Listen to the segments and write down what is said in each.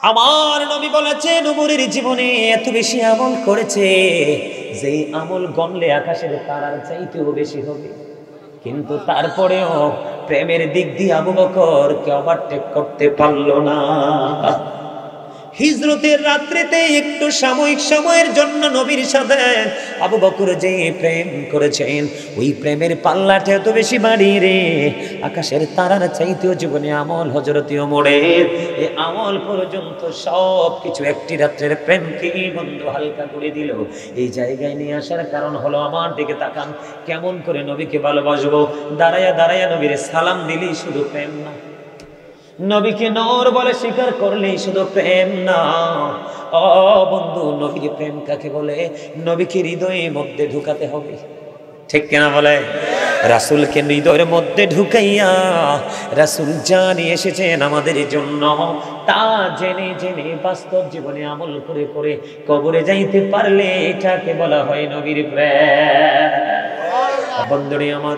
আমার নবী বলেছে নবরের জীবনে এত বেশি আমল করেছে যে আমল গনলে আকাশের তারার চাইতেও বেশি হবে। কিন্তু তারপরেও প্রেমের দিক দিয়ে আবু বকর কে ওভারটেক করতে পারল না। হিজরতের রাত্রিতে একটু সাময়িক সময়ের জন্য নবীর সাথে আবু বকর যে প্রেম করেছেন, ওই প্রেমের পাল্লাটা এত বেশি বাড়ি রে। আকাশের তারার চাইতেও জীবনে আমল হজরতীয় মোড়ে এ আমল পর্যন্ত সব কিছু একটি রাত্রের প্রেমকে বন্ধু হালকা করে দিল। এই জায়গায় নিয়ে আসার কারণ হলো আমার দিকে তাকান, কেমন করে নবীকে ভালোবাসবো। দাঁড়াইয়া দাঁড়াইয়া নবীরে সালাম দিলেই শুধু প্রেম না। নবীকে নর বলে স্বীকার করলেই শুধু প্রেম না। ও বন্ধু নবীর প্রেম কাকে বলে? নবীকে হৃদয়ের মধ্যে ঢুকাতে হবে। ঠিক কেনা বলে? রাসুলকে হৃদয়ের মধ্যে ঢুকাইয়া রাসুল জানি এসেছেন আমাদের জন্য। তা জেনে জেনে বাস্তব জীবনে আমল করে করে কবরে যাইতে পারলে এটাকে বলা হয় নবীর প্রেম। বন্ধুরে আমার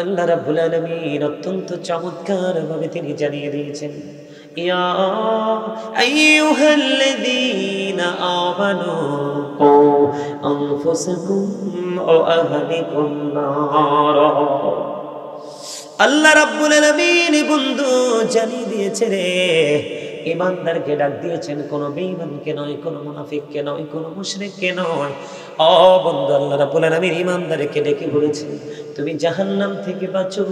আল্লাহ রাব্বুল আলামিন অত্যন্ত চমৎকার ভাবে তিনি জানিয়ে দিয়েছেন, ইয়া আমানু আল্লাহ রাব্বুল আলামিন বন্ধু জানিয়ে দিয়েছে রে ইমানদারকে ডাক দিয়েছেন, কোনো বেঈমানকে নয়, কোনো মুনাফিককে নয়, কোনো মুশরিককে নয়। ও বন্ধু, আল্লাহ রাব্বুল আলামিন ইমানদারকে ডেকে বলেছেন তুমি জাহান্নাম থেকে বাঁচো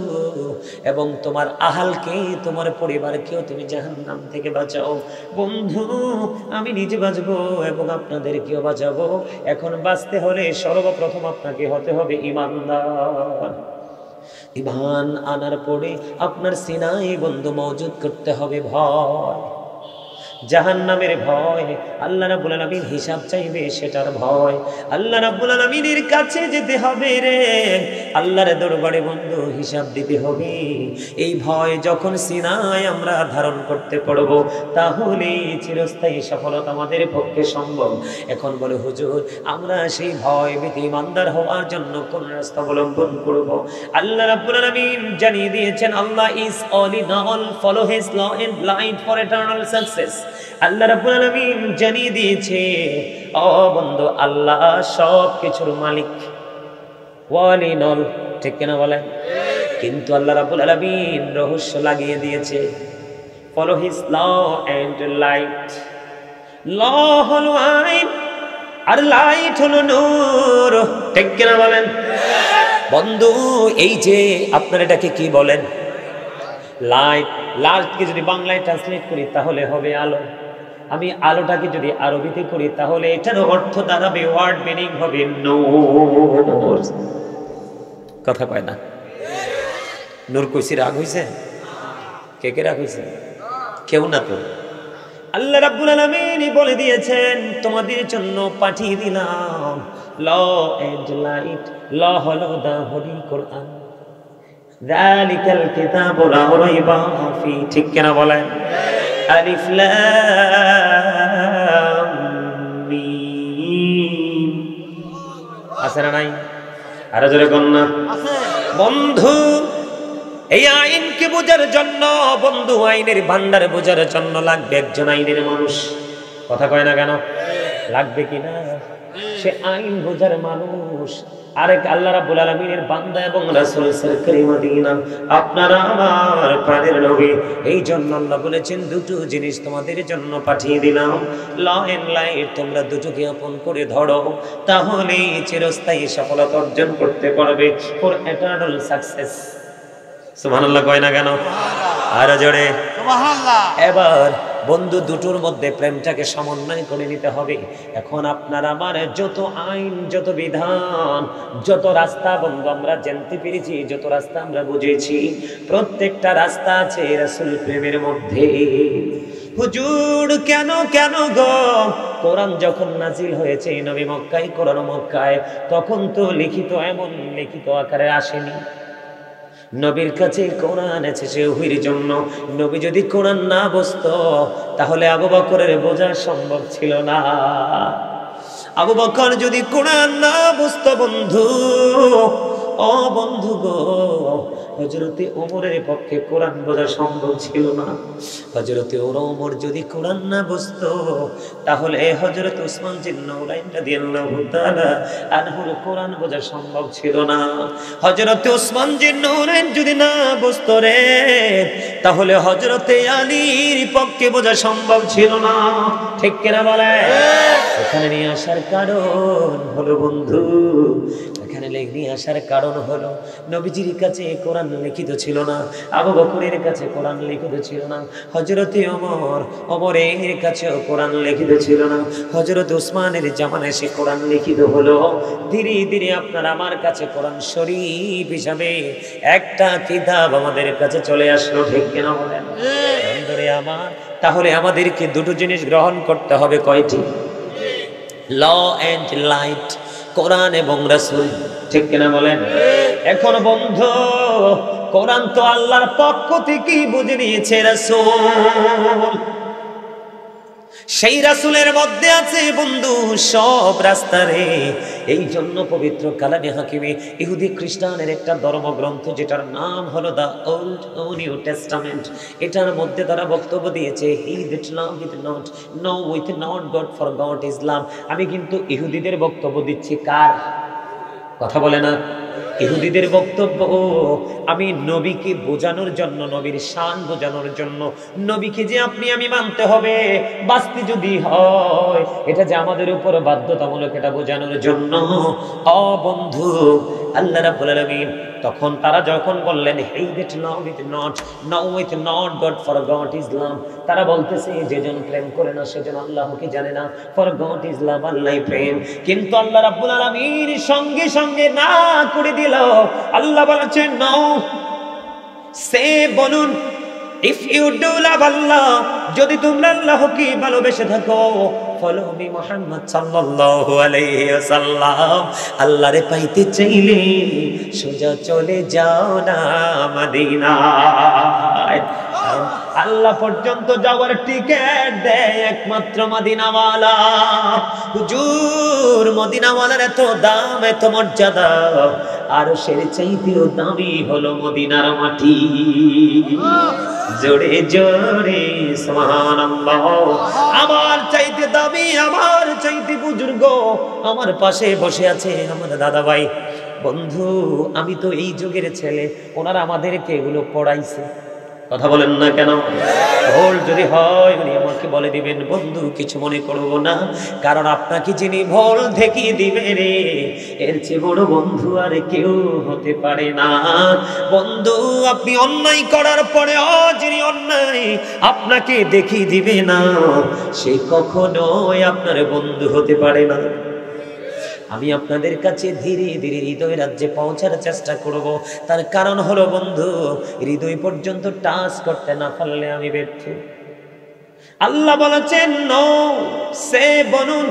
এবং তোমার আহালকে, তোমার পরিবারকেও তুমি জাহান্নাম থেকে বাঁচাও। বন্ধু, আমি নিজে বাঁচবো এবং আপনাদেরকেও বাঁচাবো। এখন বাঁচতে হলে সর্বপ্রথম আপনাকে হতে হবে ইমানদার। ইমান আনার পরে আপনার সিনাই বন্ধু মজুদ করতে হবে ভয়। জাহান নামের ভয়। আল্লাহ রাব্বুল আলামিন হিসাব চাইবে সেটার ভয়। আল্লাহ রাব্বুল আলামিনের কাছে যেতে হবে রে। আল্লাহর দরবারে বন্ধু হিসাব দিতে হবে। এই ভয় যখন সিনায় আমরা ধারণ করতে পারব তাহলে চিরস্থায়ী সফলতা আমাদের পক্ষে সম্ভব। এখন বলে, হুজুর, আমরা সেই ভয় ভীতি হওয়ার জন্য কোন রাস্তা অবলম্বন করব? আল্লাহ রাব্বুল আলামিন জানিয়ে দিয়েছেন, Allah is all in all follow his law and blind for eternal success Allah রাব্বুল আলামিন জানিয়ে দিয়েছে, ও বন্ধু, আল্লাহ সব কিছুর মালিক। ওয়ালিনল, ঠিক কিনা বলেন? কিন্তু আল্লাহ রাব্বুল আলামিন রহস্য লাগিয়ে দিয়েছে follow his law and light law হলো আইন, আর লাইট হলো নূর, ঠিক কিনা বলেন? বন্ধু, এই যে আপনার এটাকে কি বলেন? লাইট লাইটকে যদি বাংলায় ট্রান্সলেট করি, তাহলে হবে আলো। আমি আলোটাকে যদি আরবিতে করি, তাহলে এটার অর্থ দাঁড়াবে ওয়ার্ড মিনিং হবে নূর। কথা কয় না? নূর কইছি রাগ হইছে? কে কে রাগ হইছে? কেউ না তো। আল্লাহ রাব্বুল আলামিন বলে দিয়েছেন, তোমাদের জন্য পাঠিয়ে দিলাম। ল এন্ড লাইট, ল হলো দা হোলি কোরআন। যালিকাল কিতাবু লা রাইবা ফি। ঠিক কেনা বলেন? আলিফ লাম মিম আছে না নাই? আরও জোরে কন্যা বন্ধু এই আইনকে বোঝার জন্য বন্ধু আইনের ভান্ডার বোঝার জন্য লাগবে একজন আইনের মানুষ। কথা কয় না কেন? লাগবে কিনা সে আইন বোঝার মানুষ। আরেক আল্লাহ রাব্বুল আলামিনের বান্দা এবং রাসূল সরকারি মদিনা। আপনারা আমার প্রাণের নবী এই জন্য আল্লাহ বলেছেন দুটো জিনিস তোমাদের জন্য পাঠিয়ে দিলাম। ল এন্ড লাইট তোমরা দুটোকে আপন করে ধরো তাহলে চিরস্থায়ী সফলতা অর্জন করতে পারবে। ফর এটারনাল সাকসেস সুবহানাল্লাহ কয় না কেন? আর জোরে। সুবহানাল্লাহ। এবার বন্ধু, দুটোর মধ্যে প্রেমটাকে সমন্বয় করে নিতে হবে। এখন আপনার আমার যত আইন, যত বিধান, যত রাস্তা, বন্ধু, আমরা জানতে পেরেছি, যত রাস্তা আমরা বুঝেছি, প্রত্যেকটা রাস্তা আছে রাসূল প্রেমের মধ্যে। হুজুর, কেন কেন গো? কোরআন যখন নাজিল হয়েছে নবী মক্কায়, কোরআন মক্কায়, তখন তো লিখিত এমন লিখিত আকারে আসেনি। নবীর কাছে কোরআন এসেছে উহির জন্য। নবী যদি কোরআন না বসত তাহলে আবু বকরের বোঝা সম্ভব ছিল না। আবু বকর যদি কোরআন না বসত বন্ধু ও বন্ধু গো হজরতে ওমরের পক্ষে কোরআন বোঝা সম্ভব ছিল না। হজরতে ওর ওমর যদি কোরআন না বুঝতো তাহলে এ হজরত উসমান জিন্নাউরাইনটা দিয়াল্লাহু তাআলা আনহুর কোরআন বোঝা সম্ভব ছিল না। হজরতে উসমান জিন্নাউরাইন যদি না বুঝতো রে তাহলে হজরতে আলীর পক্ষে বোঝা সম্ভব ছিল না। ঠিক কিনা বলে এখানে নিয়ে আসার কারণ হলো বন্ধু এখানে নিয়ে আসার কারণ হলো নবীজির কাছে কোরআন লিখিত ছিল না, আবু বকরের কাছে কোরআন লিখিত ছিল না হজরতে ওমর ওমরের কাছেও কোরআন লিখিত ছিল না হজরত উসমানের জামানায় সে কোরআন লিখিত হলো। ধীরে ধীরে আপনার আমার কাছে কোরআন শরীফ হিসাবে একটা কিতাব আমাদের কাছে চলে আসলো, ঠিক কিনা বলেন? বন্ধুরে আমার, তাহলে আমাদেরকে দুটো জিনিস গ্রহণ করতে হবে, কয়টি? ল অ্যান্ড লাইট কোরআন এবং রাসূল। ঠিক কিনা বলেন? এখন বন্ধু কোরআন তো আল্লাহর পক্ষ থেকেই বুঝে নিয়েছে রাসূল। সেই রাসুলের মধ্যে আছে বন্ধু সব রাস্তারে এই জন্য পবিত্র কালামে হাকিমে ইহুদি খ্রিস্টানের একটা ধর্মগ্রন্থ যেটার নাম হলো দ্য ওল্ড ও নিউ টেস্টামেন্ট। এটার মধ্যে তারা বক্তব্য দিয়েছে he that love with not know with not God for God is love আমি কিন্তু ইহুদিদের বক্তব্য দিচ্ছি কার? কথা বলে না। ইহুদিদের বক্তব্য, ও, আমি নবীকে বোঝানোর জন্য, নবীর শান বোঝানোর জন্য, নবীকে যে আপনি, আমি মানতে হবে, বাস্তি যদি হয়, এটা যে আমাদের উপর বাধ্যতামূলক এটা বোঝানোর জন্য। অ, বন্ধু, আল্লাহ রাব্বুল আলামিন, তখন তারা যখন বললেন he that now with not now with not God for God is love তারা বলতেছে, যেজন প্রেম করে না, সেজন আল্লাহকে জানে না ফর গড ইসলাম আল্লাহ প্রেম। কিন্তু আল্লাহ রাব্বুল আলামিন সঙ্গে সঙ্গে না করে দিল আল্লাহ বলেছেন, নাও, সে বলুন if you do love Allah যদি তোমরা আল্লাহকে ভালোবেসে থাকো ফলো মি সাল্লাল্লাহু আলাইহি ওয়াসাল্লাম, আল্লাহরে পাইতে চাইলে সোজা চলে যাও না মদিনায়। আল্লাহ পর্যন্ত যাওয়ার টিকেট দেয় একমাত্র মদিনাওয়ালা। হুজুর, মদিনাওয়ালার এত দাম, এত মর্যাদা। আর সের চাইতেও দামি হলো মদিনার মাটি। জোরে জোরে আমার চাইতে দামি, আমার চাইতে বুজুর্গ, আমার পাশে বসে আছে আমার দাদা ভাই বন্ধু, আমি তো এই যুগের ছেলে, ওনারা আমাদেরকে এগুলো পড়াইছে। কথা বলেন না কেন? ভুল যদি হয়, উনি আমাকে বলে দিবেন, বন্ধু, কিছু মনে করব না। কারণ আপনাকে যিনি ভুল দেখিয়ে দিবে রে এর চেয়ে বড় বন্ধু আর কেউ হতে পারে না। বন্ধু, আপনি অন্যায় করার পরে অ যিনি অন্যায় আপনাকে দেখিয়ে দিবে না, সে কখনোই আপনার বন্ধু হতে পারে না। আমি আপনাদের কাছে ধীরে ধীরে হৃদয় রাজ্যে পৌঁছার চেষ্টা করব। তার কারণ হলো, বন্ধু, হৃদয় পর্যন্ত টাচ করতে না পারলে আমি ব্যর্থ। আল্লাহ বলেছেন নো সে বলুন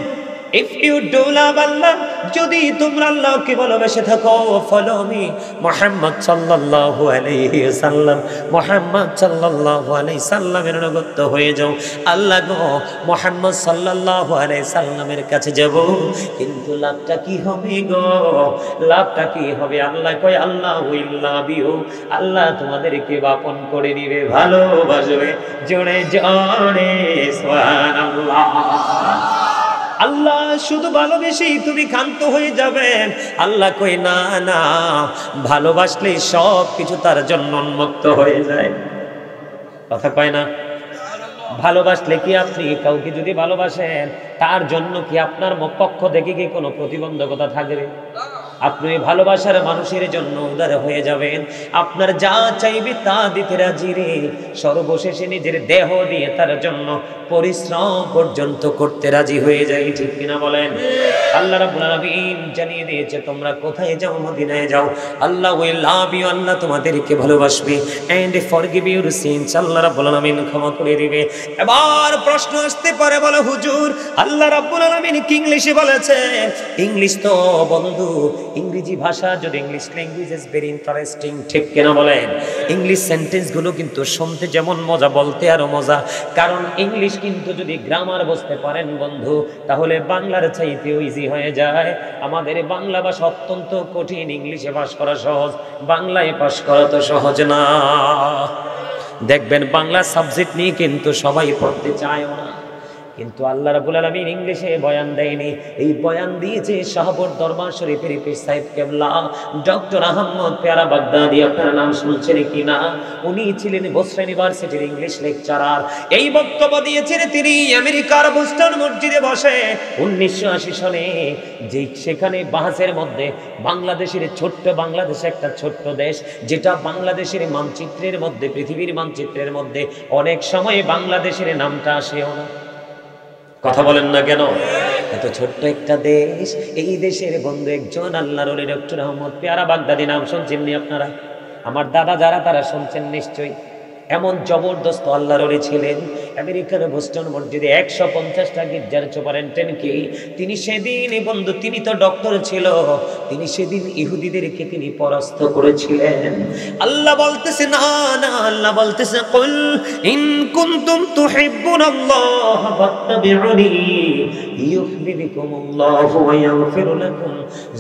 if you do love Allah যদি তোমরা আল্লাহকে ভালোবেসে থাকো ফলো মি মুহাম্মদ সাল্লাল্লাহু আলাইহি সাল্লাম, মুহাম্মদ সাল্লাল্লাহু আলাইহি সাল্লামের অনুগত হয়ে যাও। আল্লাহ গো, মুহাম্মদ সাল্লাল্লাহু আলাইহি সাল্লামের কাছে যাব। কিন্তু লাভটা কি হবে গো? লাভটা কি হবে? আল্লাহ কয়, আল্লাহ উইল লাভ ইউ আল্লাহ তোমাদেরকে বাপন করে দিবে, ভালোবাসবে। জোরে জোরে সুবহানাল্লাহ আল্লাহ, শুধু ভালোবেসেই তুমি ক্ষান্ত হয়ে যাবেন আল্লাহ কই না না ভালোবাসলেই সব কিছু তার জন্য উন্মুক্ত হয়ে যায়। কথা কয় না? ভালোবাসলে কি আপনি কাউকে যদি ভালোবাসেন, তার জন্য কি আপনার পক্ষ থেকে কি কোনো প্রতিবন্ধকতা থাকবে? আপনি ভালোবাসার মানুষের জন্য উদার হয়ে যাবেন। আপনার যা চাইবে তা দিতে রাজি রে। সর্বশেষে নিজের দেহ দিয়ে তার জন্য পরিশ্রম পর্যন্ত করতে রাজি হয়ে যায় ঠিক কিনা বলেন? আল্লাহ রাব্বুল জানিয়ে দিয়েছে, তোমরা কোথায় যাও? মদিনায় যাও। আল্লাহ উইল লাভ ইউ, আল্লাহ তোমাদেরকে ভালোবাসবে। And forgive your sins Allah রাব্বুল আলামিন ক্ষমা করে দিবে। এবার প্রশ্ন আসতে পারে, বলো হুজুর, আল্লাহ রাব্বুল আলামিন কি ইংলিশে বলেছে? ইংলিশ তো বন্ধু ইংরেজি ভাষা, যদি English language is very interesting ঠিক কিনা বলেন? ইংলিশ সেন্টেন্সগুলো কিন্তু শুনতে যেমন মজা, বলতে আরও মজা। কারণ ইংলিশ কিন্তু যদি গ্রামার বুঝতে পারেন, বন্ধু, তাহলে বাংলার চাইতেও ইজি হয়ে যায়। আমাদের বাংলা ভাষা অত্যন্ত কঠিন ইংলিশে পাস করা সহজ, বাংলায় পাস করা তো সহজ না। দেখবেন বাংলা সাবজেক্ট নিয়ে কিন্তু সবাই পড়তে চায় না। কিন্তু আল্লাহ রাবুল আলমিন ইংলিশে বয়ান দেয়নি। এই বয়ান দিয়েছে শাহবর দরবার শরীফের পীর সাহেব কেবলা। ডক্টর আহমদ পেয়ারা বাগদাদি, আপনার নাম শুনছেন কি না উনি ছিলেন বোস্টন ইউনিভার্সিটির ইংলিশ লেকচারার। এই বক্তব্য দিয়েছেন তিনি আমেরিকার বোস্টন মসজিদে বসে। উনিশশো আশি সনে যে সেখানে বাহাসের মধ্যে বাংলাদেশের ছোট্ট বাংলাদেশ একটা ছোট্ট দেশ, যেটা বাংলাদেশের মানচিত্রের মধ্যে, পৃথিবীর মানচিত্রের মধ্যে অনেক সময় বাংলাদেশের নামটা আসেও না। কথা বলেন না কেন? এত ছোট্ট একটা দেশ, এই দেশের বন্ধু একজন, আল্লাহর ওলি ডক্টর আহমদ পেয়ারা বাগদাদি, নাম শুনছেননি আপনারা? আমার দাদা যারা, তারা শুনছেন নিশ্চয়ই। এমন জবরদস্ত আল্লাহর ওলি ছিলেন আমেরিকার বোস্টন মসজিদে একশো পঞ্চাশটা গির্জার সুপারেন্টেন্টকে তিনি সেদিন বন্ধু, তিনি তো ডক্টর ছিল। তিনি সেদিন ইহুদিদেরকে তিনি পরাস্ত করেছিলেন। আল্লাহ বলতেছে, না না, আল্লাহ বলতেছে ইন কুনতুম তুহিব্বুনাল্লাহ ফাত্তাবিউনি ইউহিব্বুকুমুল্লাহু ওয়া ইয়াগফির লাকুম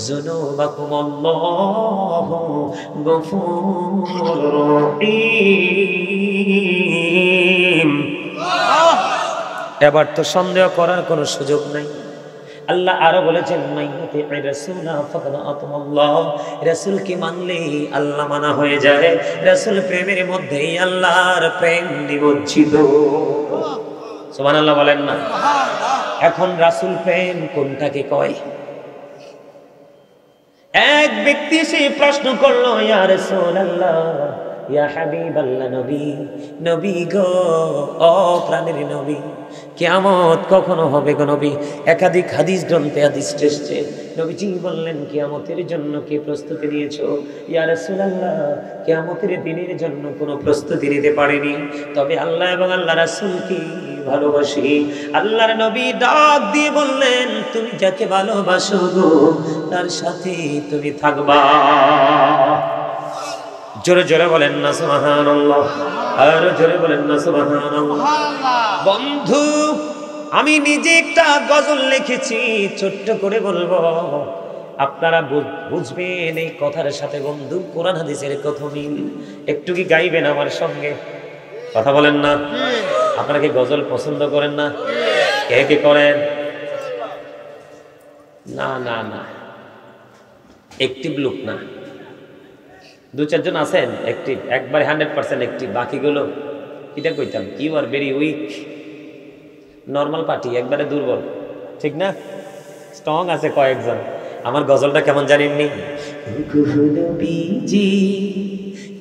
যুনুবাকুম আল্লাহু রহিম. এবার তো সন্দেহ করার কোনো সুযোগ নাই। আল্লাহ আরও বলেছেন রাসুল কি মানলে আল্লাহ মানা হয়ে যায়। রাসুল প্রেমের মধ্যেই আল্লাহর প্রেম নিমজ্জিত সোমান আল্লাহ বলেন না। এখন রাসুল প্রেম কোনটাকে কয়? এক ব্যক্তি সে প্রশ্ন করল ইয়া রাসূলুল্লাহ ইয়া হাবিবাল্লাহ নবী নবী গো ও প্রাণের নবী। কিয়ামত কখনো হবে গো নবী। একাধিক হাদিস গ্রন্থে হাদিস এসেছে। নবীজি বললেন, কিয়ামতের জন্য কি প্রস্তুতি নিয়েছো? ইয়া রাসূলুল্লাহ, কিয়ামতের দিনের জন্য কোনো প্রস্তুতি নিতে পারেনি। তবে আল্লাহ এবং আল্লাহ রাসূল কি ভালোবাসি। আল্লাহর নবী ডাক দিয়ে বললেন, তুমি যাকে ভালোবাসো গো, তার সাথে তুমি থাকবা। জোরে জোরে বলেন না সুবহানাল্লাহ। আর জোরে বলেন না সুবহানাল্লাহ। বন্ধু আমি নিজে একটা গজল লিখেছি ছোট্ট করে বলব। আপনারা বুঝবেন এই কথার সাথে বন্ধু কোরআন হাদিসের কত মিল। একটু কি গাইবেন আমার সঙ্গে? কথা বলেন না। আপনারা কি গজল পছন্দ করেন না? কে কে করেন? না না না। একটিভ লুক না। দু চারজন আছেন অ্যাক্টিভ একবারে হান্ড্রেড পার্সেন্ট অ্যাক্টিভ বাকিগুলো এটা কইতাম you are very weak normal party একবারে দুর্বল। ঠিক না? স্ট্রং আছে কয়েকজন। আমার গজলটা কেমন জানেননি?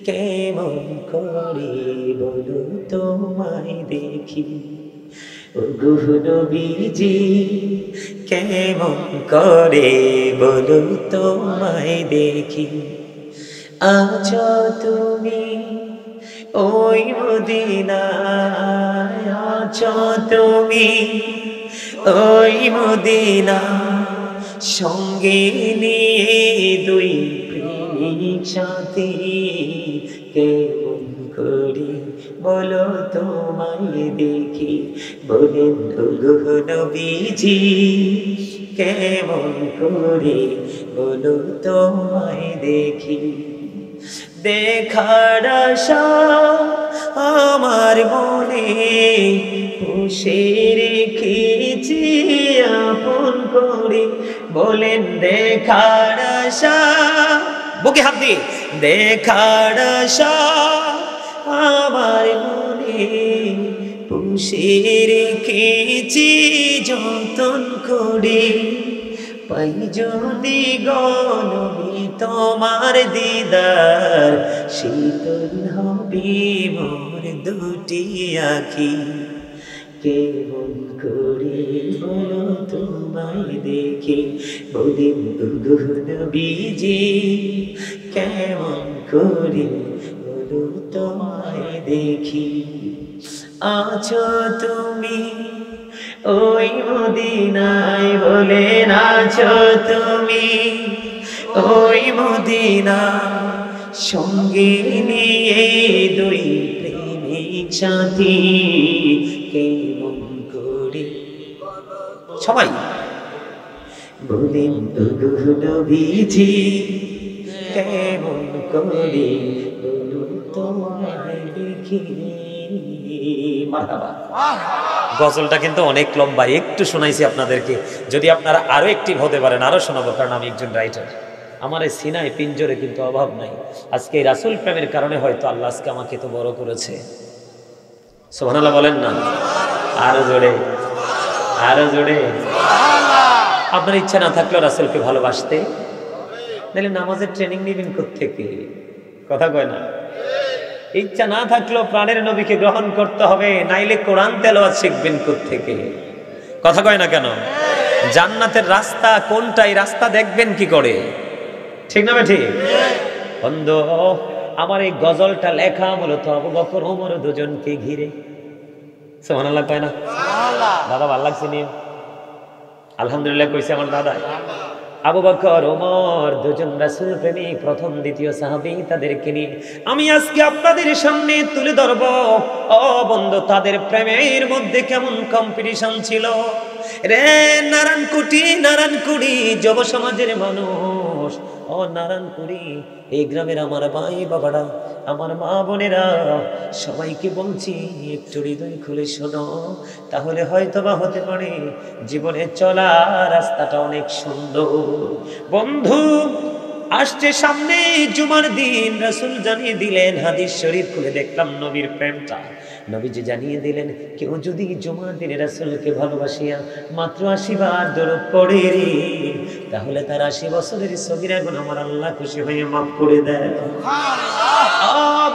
কেমন করে বলো তোমায় দেখি? বিজি কেমন করে বলো তোমায় দেখি? আছো তুমি? ওই মদিনায় আছো তুমি? ওই মদিনা সঙ্গে নিয়ে দুই প্রেমিক সাথী কেমন করি বলো তোমায় দেখি? বলেন নবীজি, কেমন করে বলো তোমায় দেখি? দেখার আশা আমার মনে পুষে রেখেছি আপন করে। বলেন, দেখার আশা বুকে হাত দিয়ে, দেখার আশা আমার মনে পুষে রেখেছি যতন করে। পাই যদি গনবি তোমার দিদার শীতল হবে মোর দুটি আখি। কেমন করে বলো তোমায় দেখি বলিন বিজি কেমন করে বলো তোমায় দেখি। আছো তুমি ওই মদিনায় বলে নাছো তুমি। ওই মদিনা সঙ্গে নিয়ে দুই প্রেমিক সাথী। কেমন করে সবাই বলেন তো নবীজি কেমন করে বলুন তোমায় দেখিনি গজলটা কিন্তু অনেক লম্বা, একটু শোনাইছি আপনাদেরকে। যদি আপনারা আরও একটি হতে পারেন, আরও শোনাবো, কারণ আমি একজন রাইটার আমার এই সিনায় পিঞ্জরে কিন্তু অভাব নাই। আজকে এই রাসুল প্রেমের কারণে হয়তো আল্লাহ আজকে আমাকে তো বড় করেছে। সোহানাল্লাহ বলেন না? আরও জোরে। আরও জোরে। আপনার ইচ্ছা না থাকলেও রাসুলকে ভালোবাসতে? নাহলে নামাজের ট্রেনিং নিবেন থেকে কথা কয় না? ইচ্ছা না থাকলেও প্রাণের নবীকে গ্রহণ করতে হবে নাইলে কোরআন তেলাওয়াত শিখবেন থেকে কথা কয় না কেন? জান্নাতের রাস্তা কোনটা এই রাস্তা দেখবেন কি করে? ঠিক না ঠিক বন্ধ। আমার এই গজলটা লেখা মূলত আবু বকর ওমর দুজনকে ঘিরে। সোহানাল্লাহ কয় না? দাদা ভালো লাগছে নিয়ে? আলহামদুলিল্লাহ কইছে আমার দাদা ওমর দুজন প্রথম, দ্বিতীয় সাহাবি তাদেরকে নিয়ে, আমি আজকে আপনাদের সামনে তুলে বন্ধু, তাদের মধ্যে কেমন কম্পিটিশন ছিল? রে নারায়ণকুটি নারায়ণকুড়ি যুব সমাজের মানুষ। ও নারায়ণকুড়ি এই গ্রামের আমার ভাই বাবারা, আমার মা বোনেরা, সবাইকে বলছি, একটু হৃদয় খুলে শোনো। তাহলে হয়তো বা হতে পারে জীবনে চলা রাস্তাটা অনেক সুন্দর। বন্ধু, আসছে সামনে জুমার দিন, রাসুল জানিয়ে দিলেন, হাদিস শরীফ খুলে দেখলাম নবীর প্রেমটা। নবীজি জানিয়ে দিলেন কেউ যদি জুমার দিনে রাসুলকে ভালোবাসিয়া মাত্র আশিবার দরদ পড়ে তাহলে তার আশি বছরের সগিরা গুণ আমার আল্লাহ খুশি হয়ে মাফ করে দেয়।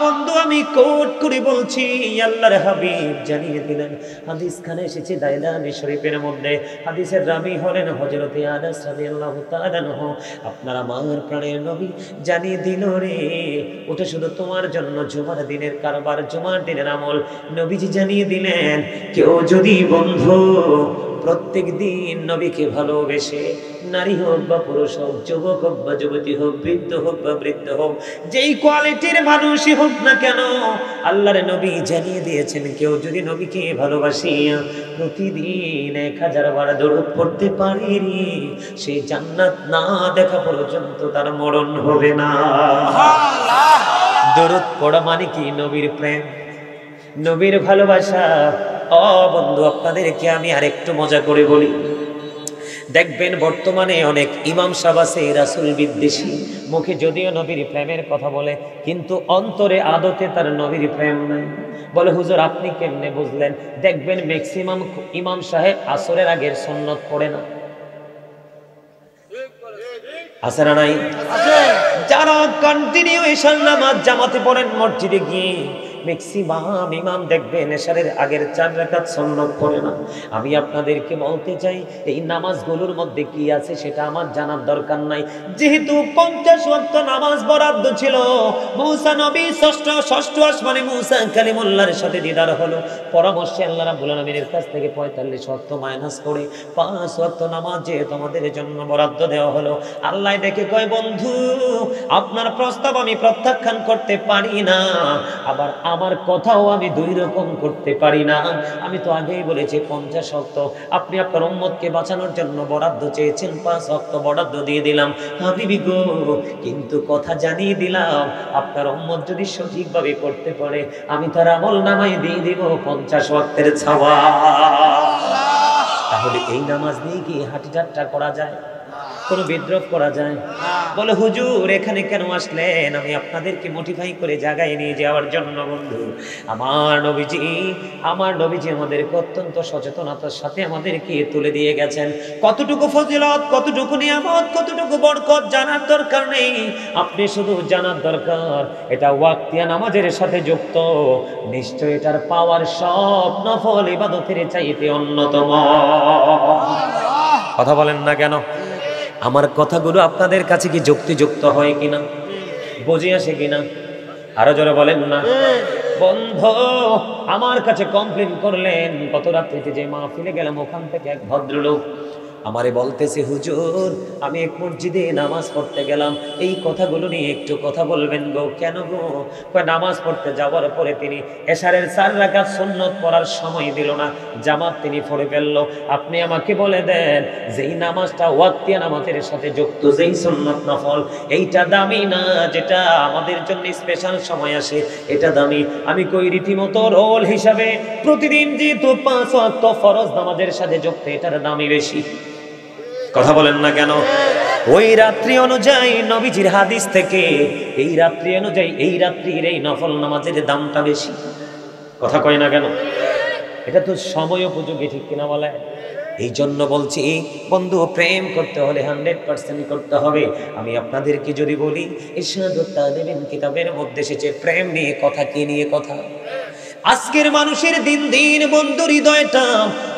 বন্ধু, আমি কোট করে বলছি, আল্লাহর হাবিব জানিয়ে দিলেন, হাদিস খানে এসেছে দাইলানি শরীফের মধ্যে। হাদিসের রাবি হলেন হজরতে আনাস রাদিয়াল্লাহু তাআলা আনহু। আপনার আমার প্রাণের নবী জানিয়ে দিল রে, ওটা শুধু তোমার জন্য জুমার দিনের কারবার, জুমার দিনের আমল। নবীজি জানিয়ে দিলেন কেউ যদি বন্ধু প্রত্যেক দিন নবীকে ভালোবেসে নারী হোক বা পুরুষ হোক যুবক হোক বা যুবতী হোক বৃদ্ধ হোক বা বৃদ্ধ হোক যেই কোয়ালিটির মানুষই হোক না কেন আল্লাহর নবী জানিয়ে দিয়েছেন কেউ যদি নবীকে ভালোবাসিয়া প্রতিদিন এক হাজার বার দৌড় পড়তে পারে রে সে জান্নাত না দেখা পর্যন্ত তার মরণ হবে না। দরুদ পড়া মানে কি? নবীর প্রেম। নবীর ভালোবাসা। অ বন্ধু আপনাদেরকে আমি আরেকটু মজা করে বলি। দেখবেন বর্তমানে অনেক ইমাম সাহেব আছে রাসুল বিদ্বেষী। মুখে যদিও নবীর প্রেমের কথা বলে কিন্তু অন্তরে আদতে তার নবীর প্রেম নাই। বলে হুজুর আপনি কেমনে বুঝলেন? দেখবেন ম্যাক্সিমাম ইমাম সাহেব আসরের আগের সন্ন্যত পড়ে না। আছে না নাই? যারা কন্টিনিউ এশার নামাজ জামাতে পড়েন মসজিদে গিয়ে ম্যাক্সিমাম ইমাম দেখবেন, এশারের আগের চার সন্ন্যত করে না। আমি আপনাদেরকে বলতে চাই, এই নামাজগুলোর মধ্যে কি আছে সেটা আমার জানার দরকার নাই। যেহেতু পঞ্চাশ নামাজ বরাদ্দ ছিল, মৌসা নবী ষষ্ঠ ষষ্ঠ আসমানে মৌসা কালিমুল্লাহর সাথে দিদার হলো। পরামর্শে আল্লাহ রাব্বুল আলামিনের কাছ থেকে পঁয়তাল্লিশ ওয়াক্ত মাইনাস করে পাঁচ ওয়াক্ত নামাজ যে তোমাদের জন্য বরাদ্দ দেওয়া হলো। আল্লাহ দেখে কয়, বন্ধু, আপনার প্রস্তাব আমি প্রত্যাখ্যান করতে পারি না। আবার আমার কথাও আমি দুই রকম করতে পারি না। আমি তো আগেই বলেছি, পঞ্চাশ অক্ত। আপনি আপনার উম্মতকে বাঁচানোর জন্য বরাদ্দ চেয়েছেন, পাঁচ অক্ত বরাদ্দ দিয়ে দিলাম। হাবিবি গো, কিন্তু কথা জানিয়ে দিলাম, আপনার উম্মত যদি সঠিকভাবে করতে পারে, আমি তার আমল নামাই দিয়ে দিব পঞ্চাশ অক্তের ছাওয়া। তাহলে এই নামাজ নিয়ে কি হাঁটি ঠাট্টা করা যায়? কোনো বিদ্রোহ করা যায়? বলে হুজুর এখানে কেন আসলেন? আমি আপনাদেরকে মোটিফাই করে জায়গায় নিয়ে যাওয়ার জন্য বন্ধু। আমার নবীজি আমার নবীজি আমাদেরকে অত্যন্ত সচেতনতার সাথে আমাদেরকে তুলে দিয়ে গেছেন। কতটুকু ফজিলত কতটুকু নিয়ামত কতটুকু বরকত জানার দরকার নেই। আপনি শুধু জানার দরকার এটা ওয়াক্তিয়া নামাজের সাথে যুক্ত। নিশ্চয় এটার পাওয়ার সব নফল ইবাদতের চাইতে অন্যতম। কথা বলেন না কেন? আমার কথাগুলো আপনাদের কাছে কি যুক্তিযুক্ত হয় কিনা? বুঝে আসে কিনা? আরও জোরে বলেন না। বন্ধ, আমার কাছে কমপ্লেন করলেন। গত রাত্রিতে যে মাহফিলে গেলাম, ওখান থেকে এক ভদ্রলোক আমারে বলতেছে, হুজুর, আমি এক মসজিদে নামাজ পড়তে গেলাম। এই কথাগুলো নিয়ে একটু কথা বলবেন গো। কেন গো? নামাজ পড়তে যাওয়ার পরে তিনি এশারের চার রাকাত সুন্নত পড়ার সময় দিল না, জামাত তিনি পড়ে ফেলল। আপনি আমাকে বলে দেন, যেই নামাজটা ওয়াক্তিয়া নামাজের সাথে যুক্ত, যেই সুন্নত নফল, এইটা দামি না, যেটা আমাদের জন্য স্পেশাল সময় আসে, এটা দামি। আমি কই, রীতিমতো রোল হিসাবে প্রতিদিন যেহেতু পাঁচ ওয়াক্ত ফরজ নামাজের সাথে যুক্ত, এটার দামি বেশি। কথা বলেন না কেন? ওই রাত্রি অনুযায়ী নবীজির হাদিস থেকে, এই রাত্রি অনুযায়ী এই রাত্রির এই নফল নামাজের দামটা বেশি। কথা কয় না কেন? এটা তো সময় উপযোগী, ঠিক কিনা বলে এই জন্য বলছি, বন্ধু, প্রেম করতে হলে হান্ড্রেড পার্সেন্ট করতে হবে। আমি আপনাদেরকে যদি বলি কিতাবের মধ্যে এসেছে, প্রেম নিয়ে কথা, কি নিয়ে কথা? আজকের মানুষের দিন দিন বন্ধু হৃদয়টা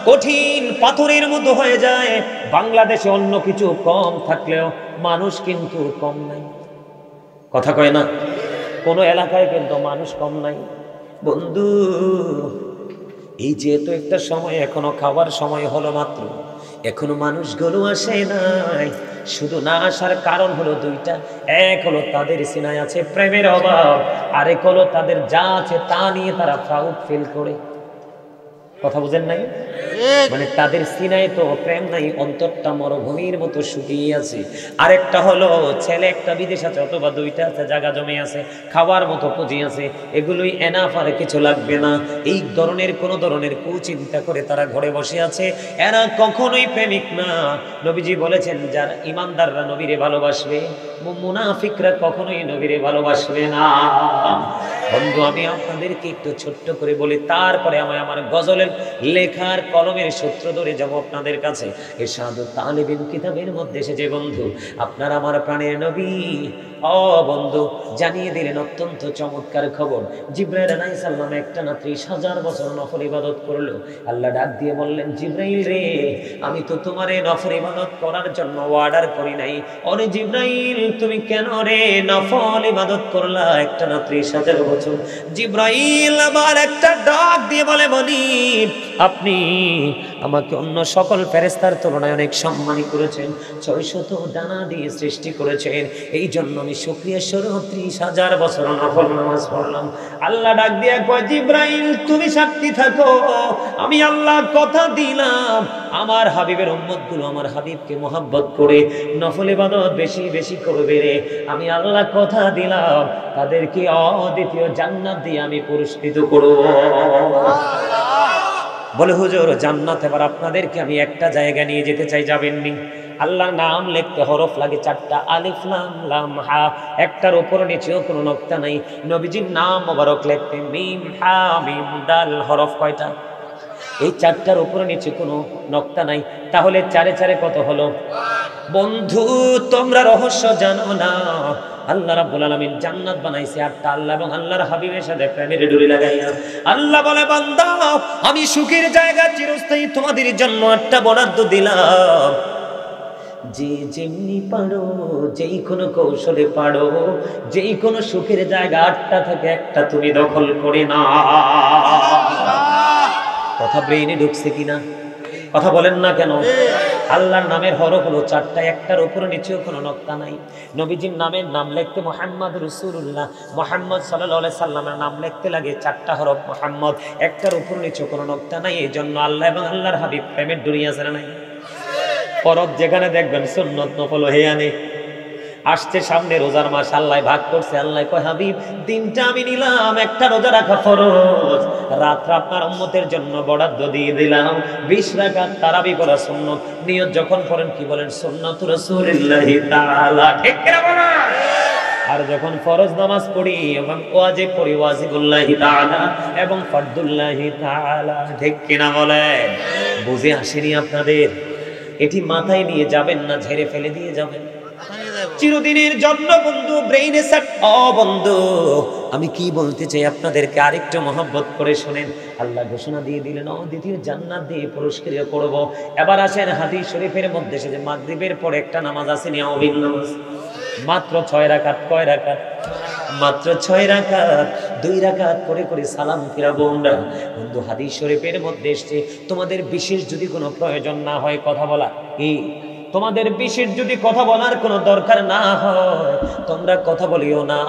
কঠিন পাথরের মতো হয়ে যায়। বাংলাদেশে অন্য কিছু কম থাকলেও মানুষ কিন্তু কম নাই। কথা কয় না? কোনো এলাকায় কিন্তু মানুষ কম নাই। বন্ধু, এই যেহেতু একটা সময়, এখনও খাবার সময় হলো মাত্র। এখনও মানুষগুলো আসে নাই। শুধু না আসার কারণ হলো দুইটা। এক হলো তাদের সিনায় আছে প্রেমের অভাব। আরেক হলো তাদের যা আছে তা নিয়ে তারা প্রাউড ফিল করে। কথা বুঝেন নাই? মানে তাদের সিনায় তো প্রেম নাই, অন্তরটা মরুভূমির মতো শুকিয়ে আছে। আরেকটা হলো, ছেলে একটা বিদেশ আছে, অথবা দুইটা আছে জায়গা জমে আছে, খাওয়ার মতো পুঁজি আছে, এগুলোই এনাফ আর কিছু লাগবে না। এই ধরনের, কোন ধরনের কুচিন্তা করে তারা ঘরে বসে আছে। এরা কখনোই প্রেমিক না। নবীজি বলেছেন, যারা ইমানদাররা নবীরে ভালোবাসবে মুনাফিকরা কখনোই নবীরে ভালোবাসবে না। বন্ধু, আমি আপনাদেরকে একটু ছোট্ট করে বলি, তারপরে আমি আমার গজলের লেখার কলমের সূত্র ধরে যাব আপনাদের কাছে। সাধু তালেবিন কিতাবের মধ্যে এসেছে, বন্ধু, আপনার আমার প্রাণের নবী। ও বন্ধু, জানিয়ে দিলেন অত্যন্ত চমৎকার খবর। জিব্রাইল আলাইহিস সালাম একটা না ত্রিশ হাজার বছর নফল ইবাদত করল। আল্লাহ ডাক দিয়ে বললেন, জিব্রাইল রে, আমি তো তোমার নফল ইবাদত করার জন্য অর্ডার করি নাই। অরে জিব্রাইল, তুমি কেন রে নফল ইবাদত করলা? একটা না ত্রিশ হাজার বছর। জিব্রাইল আবার একটা ডাক দিয়ে বলে বলি আপনি আমাকে অন্য সকল ফেরেস্তার তুলনায় অনেক সম্মানী করেছেন। ছয়শত ডানা দিয়ে সৃষ্টি করেছেন। এই জন্য আমি শুক্রিয়া স্বরূপ ত্রিশ হাজার বছর নফল নামাজ পড়লাম। আল্লাহ ডাক দিয়ে কয়, জিব্রাইল, তুমি সাক্ষী থাকো। আমি আল্লাহ কথা দিলাম। আমার হাবিবের উম্মতগুলো আমার হাবিবকে মোহাব্বত করে নফল ইবাদত বেশি বেশি করবে রে আমি আল্লাহ কথা দিলাম। তাদেরকে অদ্বিতীয় জান্নাত দিয়ে আমি পুরস্কৃত করব। বলে, হুজুর, জান্নাত এবার আপনাদেরকে আমি একটা জায়গা নিয়ে যেতে চাই, যাবেননি? আল্লাহ নাম লিখতে হরফ লাগে চারটা, আলিফ, লাম লাম, হা। একটার উপর নিচেও কোনো নক্তা নাই। নবীজির নাম মোবারক লিখতে মিম, হা, মিম, দাল, হরফ কয়টা? এই চারটার উপরে নিচে কোনো নক্তা নাই। তাহলে চারে চারে কত হলো? বন্ধু, তোমরা রহস্য জানো না। আল্লাহ রাব্বুল আলামিন জান্নাত বানাইছে আটটা আল্লাহ এবং আল্লাহর হাবিবের সাথে প্রেমের ডুরি লাগাইয়া আল্লাহ বলে বান্দা আমি সুখের জায়গা চিরস্থায়ী তোমাদের জন্য একটা বরাদ্দ দিলাম। যে যেমনি পারো যেই কোনো কৌশলে পারো যেই কোনো সুখের জায়গা আটটা থেকে একটা তুমি দখল করে না কথা ব্রেইনে ঢুকছে কিনা? কথা বলেন না কেন? আল্লাহর নামের হরফ হলো চারটা, একটার উপরে নিচেও কোনো নক্তা নাই। নবীজির নামের নাম লিখতে মোহাম্মদ রসুল্লাহ মোহাম্মদ সাল্লাহ সাল্লামের নাম লিখতে লাগে চারটা হরফ মোহাম্মদ, একটার উপর নিচেও কোনো নক্তা নাই। এই জন্য আল্লাহ এবং আল্লাহর হাবিব প্রেমের দুনিয়া আছে না নাই। পরব যেখানে দেখবেন সুন্নত নফল হে আনে আসছে সামনে রোজার মাস, আল্লাহ ভাগ করছে, আল্লাহ কয়, হাবিব, দিনটা আমি নিলাম, একটা রোজা রাখা ফরজ। রাত্রে আপনার উম্মতের জন্য বরাদ্দ দিয়ে দিলাম, বিশ রাকাত তারাবি করা সুন্নত। নিয়ত যখন করেন, কি বলেন? সুন্নত রাসূলুল্লাহি তাআলা। ঠিক আর যখন ফরজ নামাজ পড়ি, এবং ওয়াজিব পড়ি, ওয়াজিবুল্লাহি তাআলা এবং ফরদুল্লাহি তাআলা। ঠিক কিনা বলেন? বুঝে আসেনি আপনাদের? এটি মাথায় নিয়ে যাবেন না, ঝেড়ে ফেলে দিয়ে যাবেন। চিরদিনের জন্য বন্ধু ব্রেইনে সেট বন্ধু। আমি কি বলতে চাই আপনাদেরকে? আরেকটু মহব্বত করে শোনেন। আল্লাহ ঘোষণা দিয়ে দিলেন ও দ্বিতীয় জান্নাত দিয়ে পুরস্কৃত করব। এবার আসেন হাদিস শরীফের মধ্যে সে যে মাগরিবের পরে একটা নামাজ আসেনি অবিন নামাজ। মাত্র ছয় রাকাত, কয় রাকাত? মাত্র ছয় রাকাত, দুই রাকাত করে করে সালাম ফিরাবো আমরা। বন্ধু, হাদিস শরীফের মধ্যে এসছে, তোমাদের বিশেষ যদি কোনো প্রয়োজন না হয় কথা বলা। এই তোমাদের বিশেষ যদি কথা বলার কোনো দরকার না হয়, তোমরা কথা বলিও না।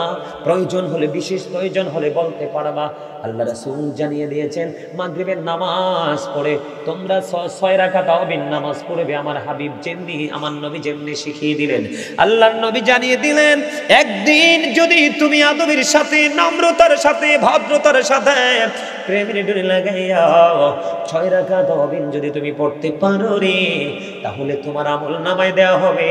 প্রয়োজন হলে বিশেষ প্রয়োজন হলে বলতে পারবা। আল্লাহ রাসূল জানিয়ে দিয়েছেন, মাগরিবের নামাজ পড়ে তোমরা ছয় রাকাত তাওবিন নামাজ পড়বে। আমার হাবিব যেমনি, আমার নবী যেমনি শিখিয়ে দিলেন। আল্লাহর নবী জানিয়ে দিলেন, একদিন যদি তুমি আদবের সাথে, নম্রতার সাথে, ভদ্রতার সাথে প্রেমের ডুরে লাগাইয়া ছয় রাকাত তাওবিন যদি তুমি পড়তে পারো রে, তাহলে তোমার আমল নামায় দেওয়া হবে।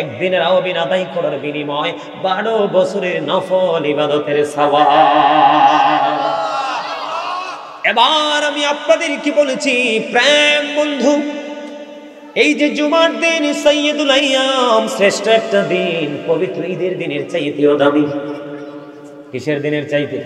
একদিনের আওবিন আদায় করার বিনিময় বারো বছরের নফল ইবাদতের সওয়াব। এবার আমি আপনাদের কি বলেছি, প্রেম বন্ধু, এই যে জুমার দিন সৈয়দুল আইয়াম শ্রেষ্ঠ একটা দিন, পবিত্র ঈদের দিনের চাইতেও দামি। কিসের দিনের চাইতে?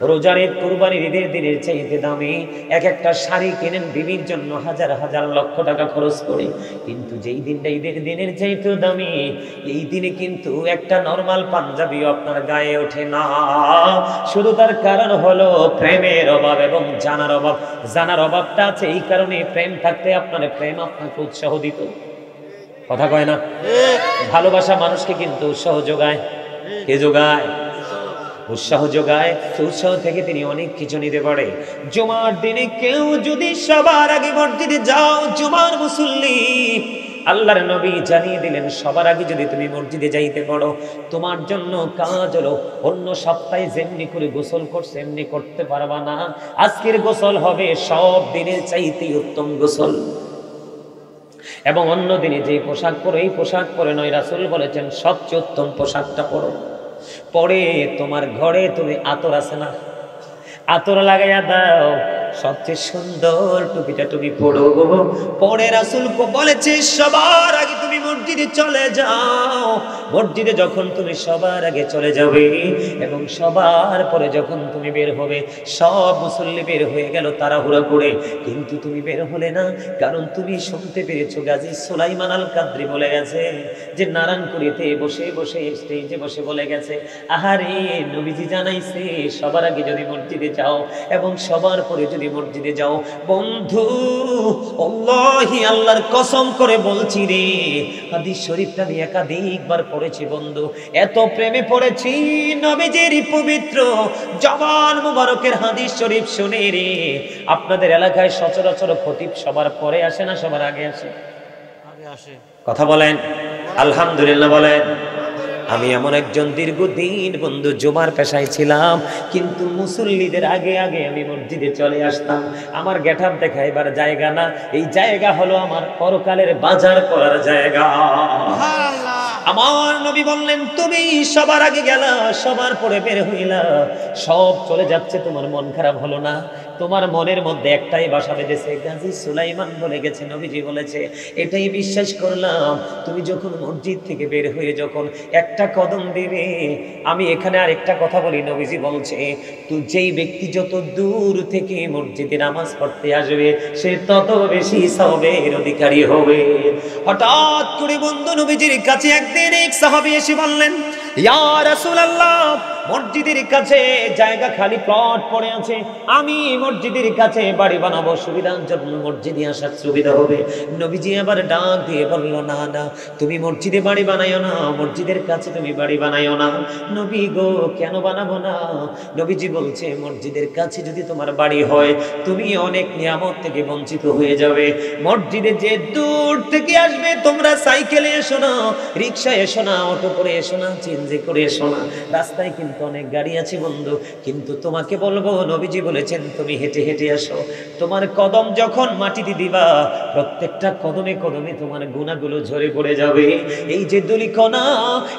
রোজার ঈদ, কোরবানির ঈদের দিনের চাইতে দামি। এক একটা শাড়ি কেনেন বিবির জন্য হাজার হাজার লক্ষ টাকা খরচ করে। কিন্তু যেই দিনটা ঈদের দিনের চাইতেও দামি, এই দিনে কিন্তু একটা নর্মাল পাঞ্জাবি আপনার গায়ে ওঠে না। শুধু তার কারণ হলো প্রেমের অভাব এবং জানার অভাব। জানার অভাবটা আছে এই কারণে প্রেম থাকতে আপনার প্রেম আপনাকে উৎসাহ দিত। কথা কয় না? ভালোবাসা মানুষকে কিন্তু উৎসাহ যোগায়। কে যোগায়? উৎসাহ যোগায়, উৎসাহ থেকে তিনি অনেক কিছু নিতে পারে। জুমার দিনে কেউ যদি সবার আগে মসজিদে যাও, জুমার মুসল্লি, আল্লাহর নবী জানিয়ে দিলেন, সবার আগে যদি তুমি মসজিদে যাইতে পারো, তোমার জন্য কাজ হলো অন্য সপ্তাহে যেমনি করে গোসল করছে এমনি করতে পারবা না। আজকের গোসল হবে সব দিনের চাইতে উত্তম গোসল। এবং অন্য দিনে যে পোশাক পরো, এই পোশাক পরে নয়, রাসুল বলেছেন, সবচেয়ে উত্তম পোশাকটা পরো। পরে তোমার ঘরে তুমি আতর আছে না? আতর লাগাইয়া দাও। সবচেয়ে সুন্দর টুপিটা তুমি পড়ো পরে রাসুল বলেছে, সবার আগে তুমি মসজিদে চলে যাও। মসজিদে যখন তুমি সবার আগে চলে যাবে এবং সবার পরে যখন তুমি বের হবে, সব মুসল্লি বের হয়ে গেল তাড়াহুড়া করে। কিন্তু তুমি বের হলে না, কারণ তুমি শুনতে পেরেছ গাজী সুলাইমান আল কাদ্রি বলে গেছে, যে নারায়ণপুরীতে বসে বসে স্টেজে বসে বলে গেছে, আহারে নবীজি জানাইছে, সবার আগে যদি মসজিদে যাও এবং সবার পরে যদি মসজিদে যাও। বন্ধু অল্লাহি আল্লাহর কসম করে বলছি রে হাদিস শরীফটা আমি একাধিকবার পড়েছি বন্ধু। এত প্রেমে পড়েছি নবীজির পবিত্র জবান মুবারকের হাদিস শরীফ শুনে রে। আপনাদের এলাকায় সচরাচর খতিব সবার পরে আসে না সবার আগে আসে? আগে আসে। কথা বলেন। আলহামদুলিল্লাহ বলেন। আমি এমন একজন দীর্ঘদিন বন্ধু জুমার পেশায় ছিলাম, কিন্তু মুসল্লিদের আগে আগে আমি মসজিদে চলে আসতাম। আমার গেটাপ দেখা এবার জায়গা না, এই জায়গা হলো আমার পরকালের বাজার করার জায়গা। আমার নবী বললেন, তুমি সবার আগে গেলা, সবার পরে বের হইলা। সব চলে যাচ্ছে, তোমার মন খারাপ হলো না। তোমার মনের মধ্যে একটাই বাসা বেঁধেছে, গাজী সুলাইমান বলে গেছে, নবীজি বলেছে, এটাই বিশ্বাস করলাম। তুমি যখন মসজিদ থেকে বের হয়ে যখন একটা কদম দেবে, আমি এখানে আর একটা কথা বলি, নবীজি বলছে, তো যেই ব্যক্তি যত দূর থেকে মসজিদে নামাজ পড়তে আসবে, সে তত বেশি সবের অধিকারী হবে। হঠাৎ করে বন্ধু নবীজির কাছে একদিন এক সাহাবি এসে বললেন ইয়া রাসূলুল্লাহ মসজিদের কাছে জায়গা খালি প্লট পড়ে আছে। আমি মসজিদের কাছে বাড়ি বানাবো, সুবিধার জন্য মসজিদে আসার সুবিধা হবে। নবীজি আবার ডাক দিয়ে বলল, না না, তুমি মসজিদে বাড়ি বানাইও না, মসজিদের কাছে তুমি বাড়ি বানাইও না। নবী গো, কেন বানাবো না? নবীজি বলছে, মসজিদের কাছে যদি তোমার বাড়ি হয়, তুমি অনেক নিয়ামত থেকে বঞ্চিত হয়ে যাবে। মসজিদে যে দূর থেকে আসবে, তোমরা সাইকেলে এসো না, রিক্সায় এসো না, অটো করে এসো না, চেঞ্জে করে এসো না। রাস্তায় কিন্তু অনেক গাড়ি আছে বন্ধু, কিন্তু তোমাকে বলব, নবীজি বলেছেন, তুমি হেঁটে হেঁটে আসো। তোমার কদম যখন মাটিতে দিবা, প্রত্যেকটা কদমে কদমে তোমার গুণাগুলো ঝরে পড়ে যাবে। এই যে দুলিকণা,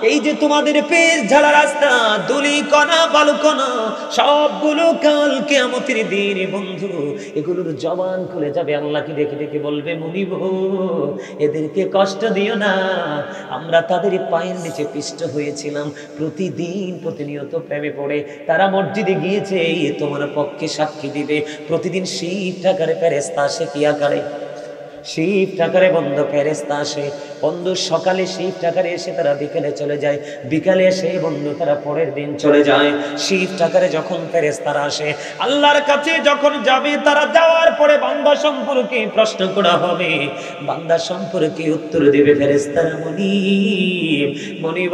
এই যে তোমাদের পেট ঝাড়া রাস্তা, দুলিকণা, বালুকণা, সবগুলো কাল কেমতের দিন বন্ধু, এগুলোর জবান খুলে যাবে, আল্লাহকে দেখে দেখে বলবে, মুনিব, এদেরকে কষ্ট দিও না। আমরা তাদের পায়ের নিচে পিষ্ট হয়েছিলাম। প্রতিদিন প্রতিনিয়ত প্রেমে পড়ে। তারা মসজিদে গিয়েছে তোমার পক্ষে সাক্ষী দিবে। প্রতিদিন শিব টাকারে ফেরেস্তা আসে, কি আকারে? শিব টাকারে বন্ধ ফেরেস্তা আসে। বন্ধু সকালে শিফট আকারে এসে তারা বিকেলে চলে যায়। বিকালে এসে বন্ধু তারা পরের দিন চলে যায়। শিফট আকারে যখন ফেরেস তারা আসে আল্লাহর কাছে যখন যাবে তারা যাওয়ার পরে বান্দা সম্পর্কে প্রশ্ন করা হবে। বান্দা সম্পর্কে উত্তর দেবে ফেরেস্তারা মনি মনিব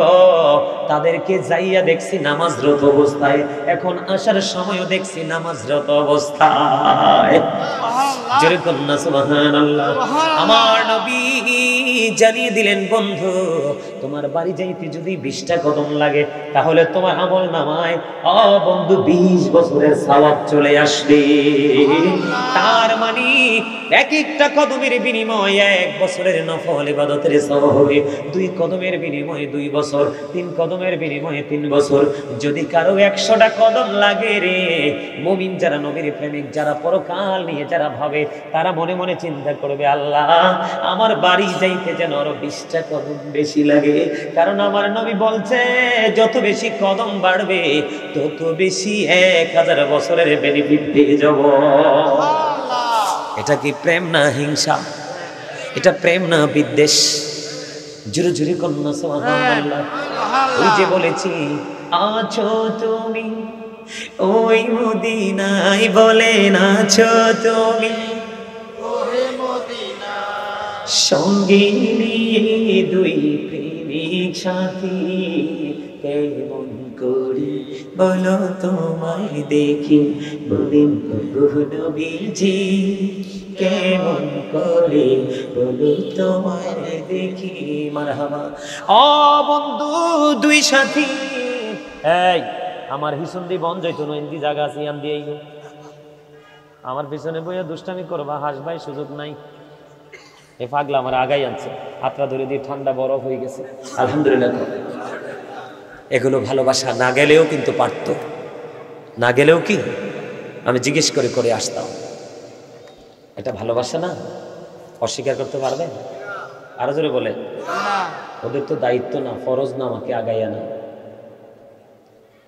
তাদেরকে যাইয়া দেখছি নামাজরত অবস্থায়। এখন আসার সময়ও দেখছি নামাজরত অবস্থায়। জোরে কন্যা সুবহানাল্লাহ। আমার নবী জানিয়ে দিলেন বন্ধু। তোমার বাড়ি যাইতে যদি বিশটা কদম লাগে, তাহলে তোমার আমল নামায় অ বন্ধু, বিশ বছরের সওয়াব চলে আসবে। তার মানে এক একটা কদমের বিনিময়ে এক বছরের নফল ইবাদতের সওয়াব হবে। দুই কদমের বিনিময়ে দুই বছর, তিন কদমের বিনিময়ে তিন বছর। যদি কারও একশোটা কদম লাগে রে, মুমিন যারা নবীর প্রেমিক, যারা পরকাল নিয়ে যারা ভাবে, তারা মনে মনে চিন্তা করবে, আল্লাহ, আমার বাড়ি যাইতে যেন আরও বিশটা কদম বেশি লাগে। কারণ আমার নবী বলছে, যত বেশি কদম বাড়বে, তত বেশি এক হাজার বছরের বেনিফিট পেয়ে যাব। এটা কি প্রেম না হিংসা? এটা প্রেম না বিদ্বেষ? জুরু জুরি ওই যে বলেছি, আছো তুমি ওই মদিনায় বলে নাছো তুমি সঙ্গে নিয়ে দুই সাথী কেমন করি? বলো তোমায় দেখি, বলেন নবীজি, কেমন করে? বলো তোমায় দেখি, মারহাবা। ও বন্ধু, দুই সাথী। এই, আমার হিসুন দি বন যাইতো নইন্দি জায়গা আছে আম দিয়ে আমার পিছনে বইয়া দুষ্টামি করবা, হাসবাই সুযোগ নাই। এ পাগলা আমার আগাই আনছে। হাতটা ধরে দিয়ে ঠান্ডা বরফ হয়ে গেছে। আলহামদুলিল্লাহ। এগুলো ভালোবাসা না গেলেও কিন্তু পারত। না গেলেও কি? আমি জিজ্ঞেস করে করে আসতাম। এটা ভালোবাসা না? অস্বীকার করতে পারবে? আরও জোরে বলে, ওদের তো দায়িত্ব না, ফরজ না আমাকে আগাইয়া না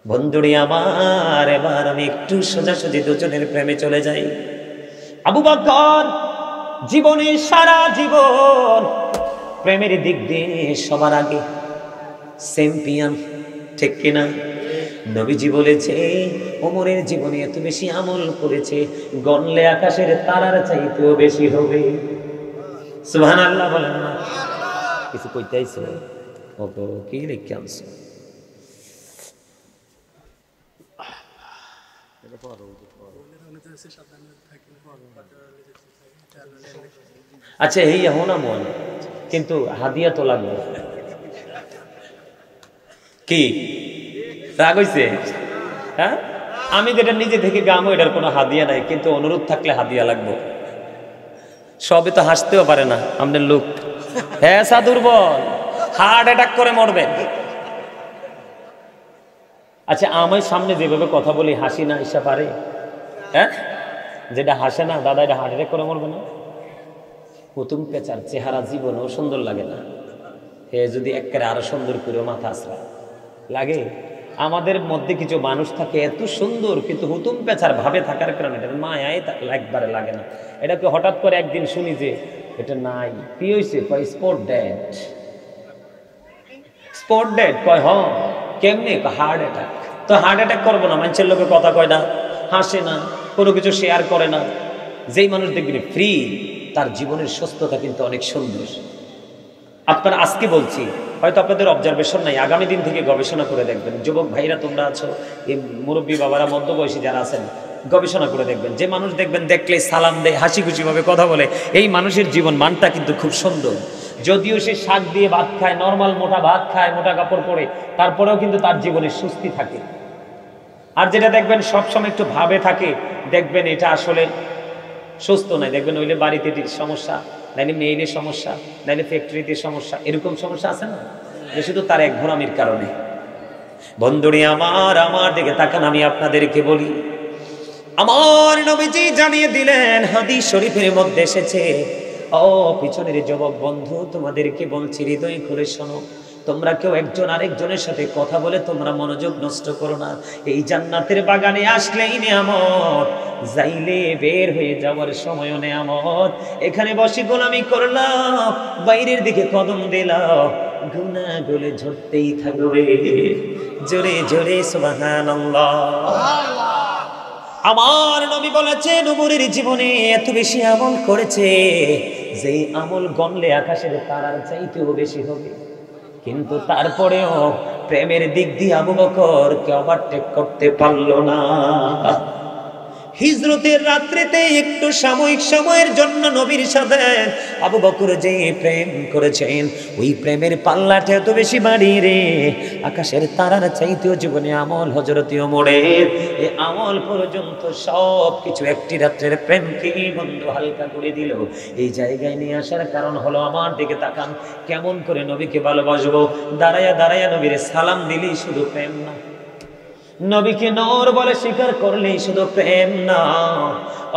বন্ধুরি আমার, এবার আমি একটু সোজাসুজি দুজনের প্রেমে চলে যাই। আবু বকর জীবনে সারা জীবন। প্রেমের দিক দিয়ে সবার আগে চ্যাম্পিয়ন ঠিক কিনা? নবীজি বলেছে, ওমরের জীবনে এত বেশি আমল করেছে, গনলে আকাশের তারার চাইতেও বেশি হবে। সুবহান আল্লাহ বলেন না। কিছু কইতেইছে? ওকে কি লিখে আনছে? আচ্ছা এই না মন কিন্তু হাদিয়া তো লাগবে। কি? রাগ হইছে? হ্যাঁ? আমি যেটা নিজে থেকে গামো, এটার কোনো হাদিয়া নাই, কিন্তু অনুরোধ থাকলে হাদিয়া লাগবো। সবে তো হাসতেও পারে না আপনার লোক। হ্যাঁ সা দুর্বল হার্ট অ্যাটাক করে মরবে। আচ্ছা আমার সামনে যেভাবে কথা বলি, হাসি না ইসা পারে? হ্যাঁ? যেটা হাসে না, দাদা এটা হার্ট অ্যাটাক করে মরবে না। হুতুম পেঁচার চেহারা জীবনেও সুন্দর লাগে না। হে, যদি একেবারে আরও সুন্দর করে মাথা আসরা লাগে? আমাদের মধ্যে কিছু মানুষ থাকে এত সুন্দর, কিন্তু হুতুম পেঁচার ভাবে থাকার কারণে এটা মায়াই একবারে লাগে না। এটাকে হঠাৎ করে একদিন শুনি যে, এটা নাই। কি হয়েছে কয় স্পোর্ট ড্যাড স্পোর্ট ড্যাড কয়, হ। কেমনি? হার্ট অ্যাটাক তো হার্ট অ্যাটাক করব না, মানুষের লোকের কথা কয় না। হাসে না। কোনো কিছু শেয়ার করে না। যেই মানুষ দেখবেন ফ্রি তার জীবনের সুস্থতা কিন্তু অনেক সুন্দর। আপনারা আজকে বলছি, হয়তো আপনাদের অবজারভেশন নাই, আগামী দিন থেকে গবেষণা করে দেখবেন। যুবক ভাইরা তোমরা আছো, এই মুরব্বী বাবারা, মধ্যবয়সী যারা আছেন, গবেষণা করে দেখবেন। যে মানুষ দেখবেন দেখলে সালাম দেয় হাসি খুশিভাবে কথা বলে। এই মানুষের জীবন মানটা কিন্তু খুব সুন্দর। যদিও সে শাক দিয়ে ভাত খায় নর্মাল মোটা ভাত খায়, মোটা কাপড় পরে, তারপরেও কিন্তু তার জীবনে সুস্থি থাকে। আর যেটা দেখবেন সবসময় একটু ভাবে থাকে, দেখবেন এটা আসলে সুস্থ নয়। দেখবেন ওইলে বাড়িতে সমস্যা নাইলে মেইলের সমস্যা নাইলে ফ্যাক্টরিতে সমস্যা, এরকম সমস্যা আছে না? যে শুধু তার এক ঘোরামির কারণে। বন্ধুরি আমার আমার দিকে তাকান, আমি আপনাদেরকে বলি, আমার নবীজি জানিয়ে দিলেন, হাদিস শরীফের মধ্যে এসেছে, ও পিছনের যুবক বন্ধু, তোমাদেরকে বলছি, হৃদয় খুলে শোনো। তোমরা কেউ একজন আরেকজনের সাথে কথা বলে তোমরা মনোযোগ নষ্ট করো না। এই জান্নাতের বাগানে আসলেই নিয়ামত, যাইলে বের হয়ে যাওয়ার সময়ও নেয়ামত। এখানে বসে গোলামি করলাম, বাইরের দিকে কদম দিলাম গুনা গুলে ঝরতেই থাকবে। জোরে জোরে সুবহানাল্লাহ। আমার নবী বলেছে নবুরের জীবনে এত বেশি আমল করেছে যে আমল গণলে আকাশের তারার চাইতেও বেশি হবে। কিন্তু তারপরেও প্রেমের দিক দিয়ে আবু কে ওভারটেক করতে পারল না। হিজরতের রাত্রিতে একটু সাময়িক সময়ের জন্য নবীর সাথে আবু বকর যে প্রেম করেছেন, ওই প্রেমের পাল্লাটা এত বেশি বাড়ি রে। আকাশের তারার চাইতেও জীবনে আমল হজরতীয় মোড়ে এই আমল পর্যন্ত সব কিছু একটি রাত্রের প্রেমকে বন্ধু হালকা করে দিল। এই জায়গায় নিয়ে আসার কারণ হলো আমার দিকে তাকান, কেমন করে নবীকে ভালোবাসবো। দাঁড়াইয়া দাঁড়াইয়া নবীর সালাম দিলেই শুধু প্রেম না নবীকে নর বলে স্বীকার করলেই শুধু প্রেম না।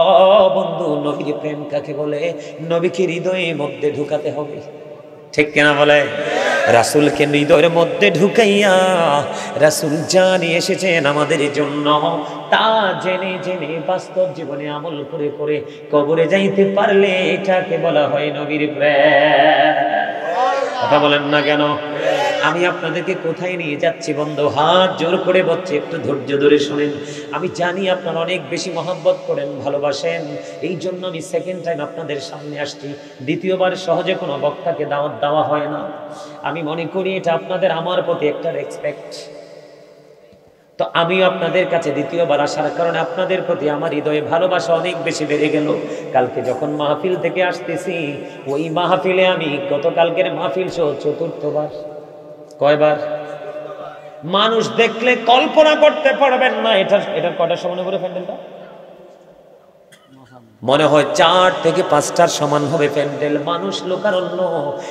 ও বন্ধু, নবীকে প্রেম কাকে বলে? নবীকে হৃদয়ের মধ্যে ঢুকাতে হবে। ঠিক কেনা বলে? রাসুলকে হৃদয়ের মধ্যে ঢুকাইয়া রাসুল জানি এসেছেন, আমাদের জন্য তা জেনে জেনে বাস্তব জীবনে আমল করে করে কবরে যাইতে পারলে এটাকে বলা হয় নবীর কথা বলেন না কেন? আমি আপনাদেরকে কোথায় নিয়ে যাচ্ছি বন্ধু? হাত জোর করে বলছি, একটু ধৈর্য ধরে শোনেন। আমি জানি আপনারা অনেক বেশি মহব্বত করেন, ভালোবাসেন। এই জন্য আমি সেকেন্ড টাইম আপনাদের সামনে আসছি। দ্বিতীয়বার সহজে কোনো বক্তাকে দাওয়াত দেওয়া হয় না। আমি মনে করি এটা আপনাদের আমার প্রতি একটা রেসপেক্ট তো আমিও আপনাদের কাছে দ্বিতীয়বার আসার কারণে আপনাদের প্রতি আমার হৃদয়ে ভালোবাসা অনেক বেশি বেড়ে গেল। কালকে যখন মাহফিল থেকে আসতেছি, ওই মাহফিলে আমি গতকালকের মাহফিল সহ চতুর্থবার। কয়বার? মানুষ দেখলে কল্পনা করতে পারবেন না। এটা এটা কটার সময় করে প্যান্ডেলটা? মনে হয় চার থেকে পাঁচটার সমান হবে প্যান্ডেল, মানুষ লোকারণ্য।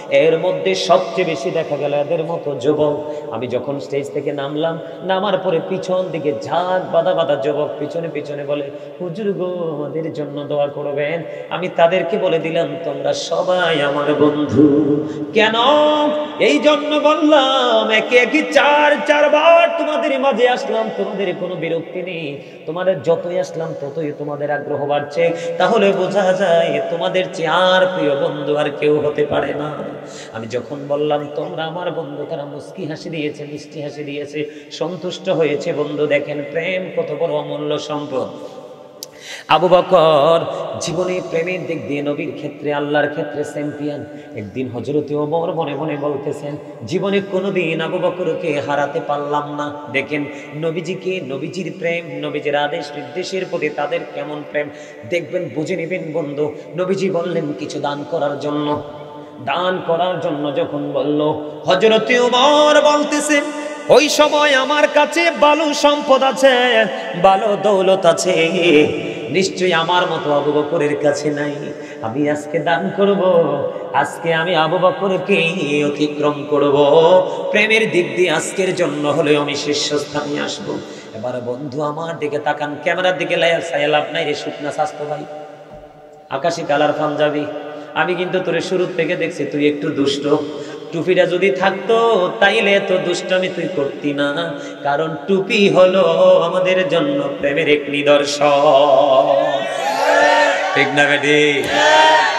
এর মধ্যে সবচেয়ে বেশি দেখা গেল এদের মতো যুবক। আমি যখন স্টেজ থেকে নামলাম, নামার পরে পিছন দিকে ঝাঁক বাদা বাদা যুবক পিছনে পিছনে বলে, হুজুর গো, আমাদের জন্য দোয়া করবেন। আমি তাদেরকে বলে দিলাম, তোমরা সবাই আমার বন্ধু। কেন? এই জন্য বললাম, একে একে চার, চারবার তোমাদের মাঝে আসলাম, তোমাদের কোনো বিরক্তি নেই। তোমাদের যতই আসলাম, ততই তোমাদের আগ্রহ বাড়ছে। তাহলে বোঝা যায় তোমাদের চেয়ে আর প্রিয় বন্ধু আর কেউ হতে পারে না। আমি যখন বললাম, তোমরা আমার বন্ধু, তারা মুস্কি হাসি দিয়েছে, মিষ্টি হাসি দিয়েছে, সন্তুষ্ট হয়েছে। বন্ধু, দেখেন, প্রেম কত বড় অমূল্য সম্পদ। আবু বকর জীবনে প্রেমের দিক দিয়ে নবীর ক্ষেত্রে, আল্লাহর ক্ষেত্রে চ্যাম্পিয়ন একদিন হজরতে ওমর মনে মনে বলতেছেন, জীবনে কোনোদিন আবু বকরকে হারাতে পারলাম না। দেখেন, নবীজিকে নবীজির প্রেম, নবীজির আদেশ নির্দেশের প্রতি তাদের কেমন প্রেম? দেখবেন, বুঝে নেবেন বন্ধু, নবীজি বললেন, কিছু দান করার জন্য। দান করার জন্য যখন বলল হজরতে ওমর বলতেছেন ওই সময় আমার কাছে বালু সম্পদ আছে, বালু দৌলত আছে। নিশ্চয়ই আমার মতো আবু বকরের কাছে নাই। আমি আজকে দান করব, আজকে আমি আবু বকরকে অতিক্রম করব। প্রেমের দিক দিয়ে আজকের জন্য হলে আমি শীর্ষস্থানে আসব। এবার বন্ধু, আমার দিকে তাকান, ক্যামেরার দিকে লাইয়া সাইয়া লাভ নাই রে শুকনা স্বাস্থ্য ভাই। আকাশি কালার পাঞ্জাবি। আমি কিন্তু তোরে শুরুর থেকে দেখছি, তুই একটু দুষ্ট। টুপিটা যদি থাকতো, তাইলে তো দুষ্টামি তুই করতি না। কারণ টুপি হলো আমাদের জন্য প্রেমের এক নিদর্শন। ঠিক না বেটি?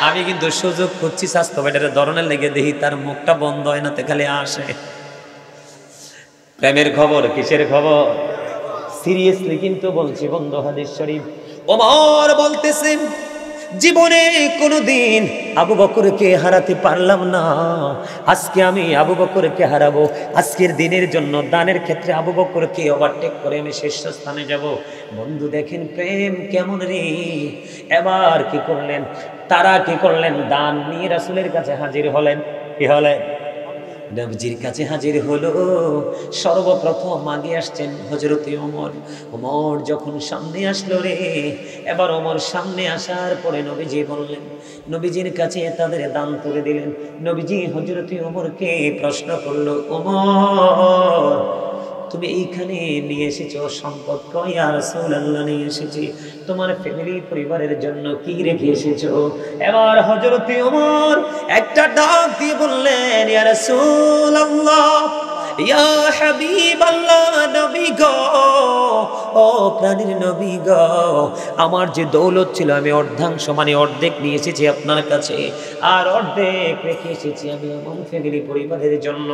আমি কিন্তু সুযোগ করছি স্বাস্থ্য বেটার ধরনের লেগে দেখি তার মুখটা বন্ধ হয় না তো খালি আসে। প্রেমের খবর, কিসের খবর? সিরিয়াসলি কিন্তু বলছি, বন্ধ হাদিস শরীফ। ওমর বলতেছেন জীবনে কোনোদিন আবু বকরকে হারাতে পারলাম না। আজকে আমি আবু বকরকে হারাবো। আজকের দিনের জন্য দানের ক্ষেত্রে আবু বকরকে ওভারটেক করে আমি শীর্ষস্থানে যাব। বন্ধু, দেখেন প্রেম কেমন রে। এবার কি করলেন? তারা কি করলেন? দান নিয়ে রাসুলের কাছে হাজির হলেন। কি হলেন? নবজির কাছে হাজির হলো। সর্বপ্রথম আগে আসছেন হজরতে অমর অমর যখন সামনে আসলো রে, এবার ওমর সামনে আসার পরে নবীজি বললেন, নবীজির কাছে তাদের দান তুলে দিলেন। নবীজি হজরতে ওমরকে প্রশ্ন করল, ওমর তুমি এইখানে নিয়ে এসেছ সম্পদ কয়? আর আল্লাহ নিয়ে এসেছি। তোমার ফ্যামিলি পরিবারের জন্য কি রেখে এসেছ? এবার হজরতে ওমর একটা ডাক দিয়ে বললেন, ইয়া রাসূলুল্লাহ, ইয়া হাবিবাল্লাহ, নবী গো প্রাণীর নবী গ, আমার যে দৌলত ছিল, আমি অর্ধাংশ মানে অর্ধেক নিয়ে এসেছি আপনার কাছে। আর অর্ধেক রেখে এসেছি আমি আমার ফ্যামিলি পরিবারের জন্য।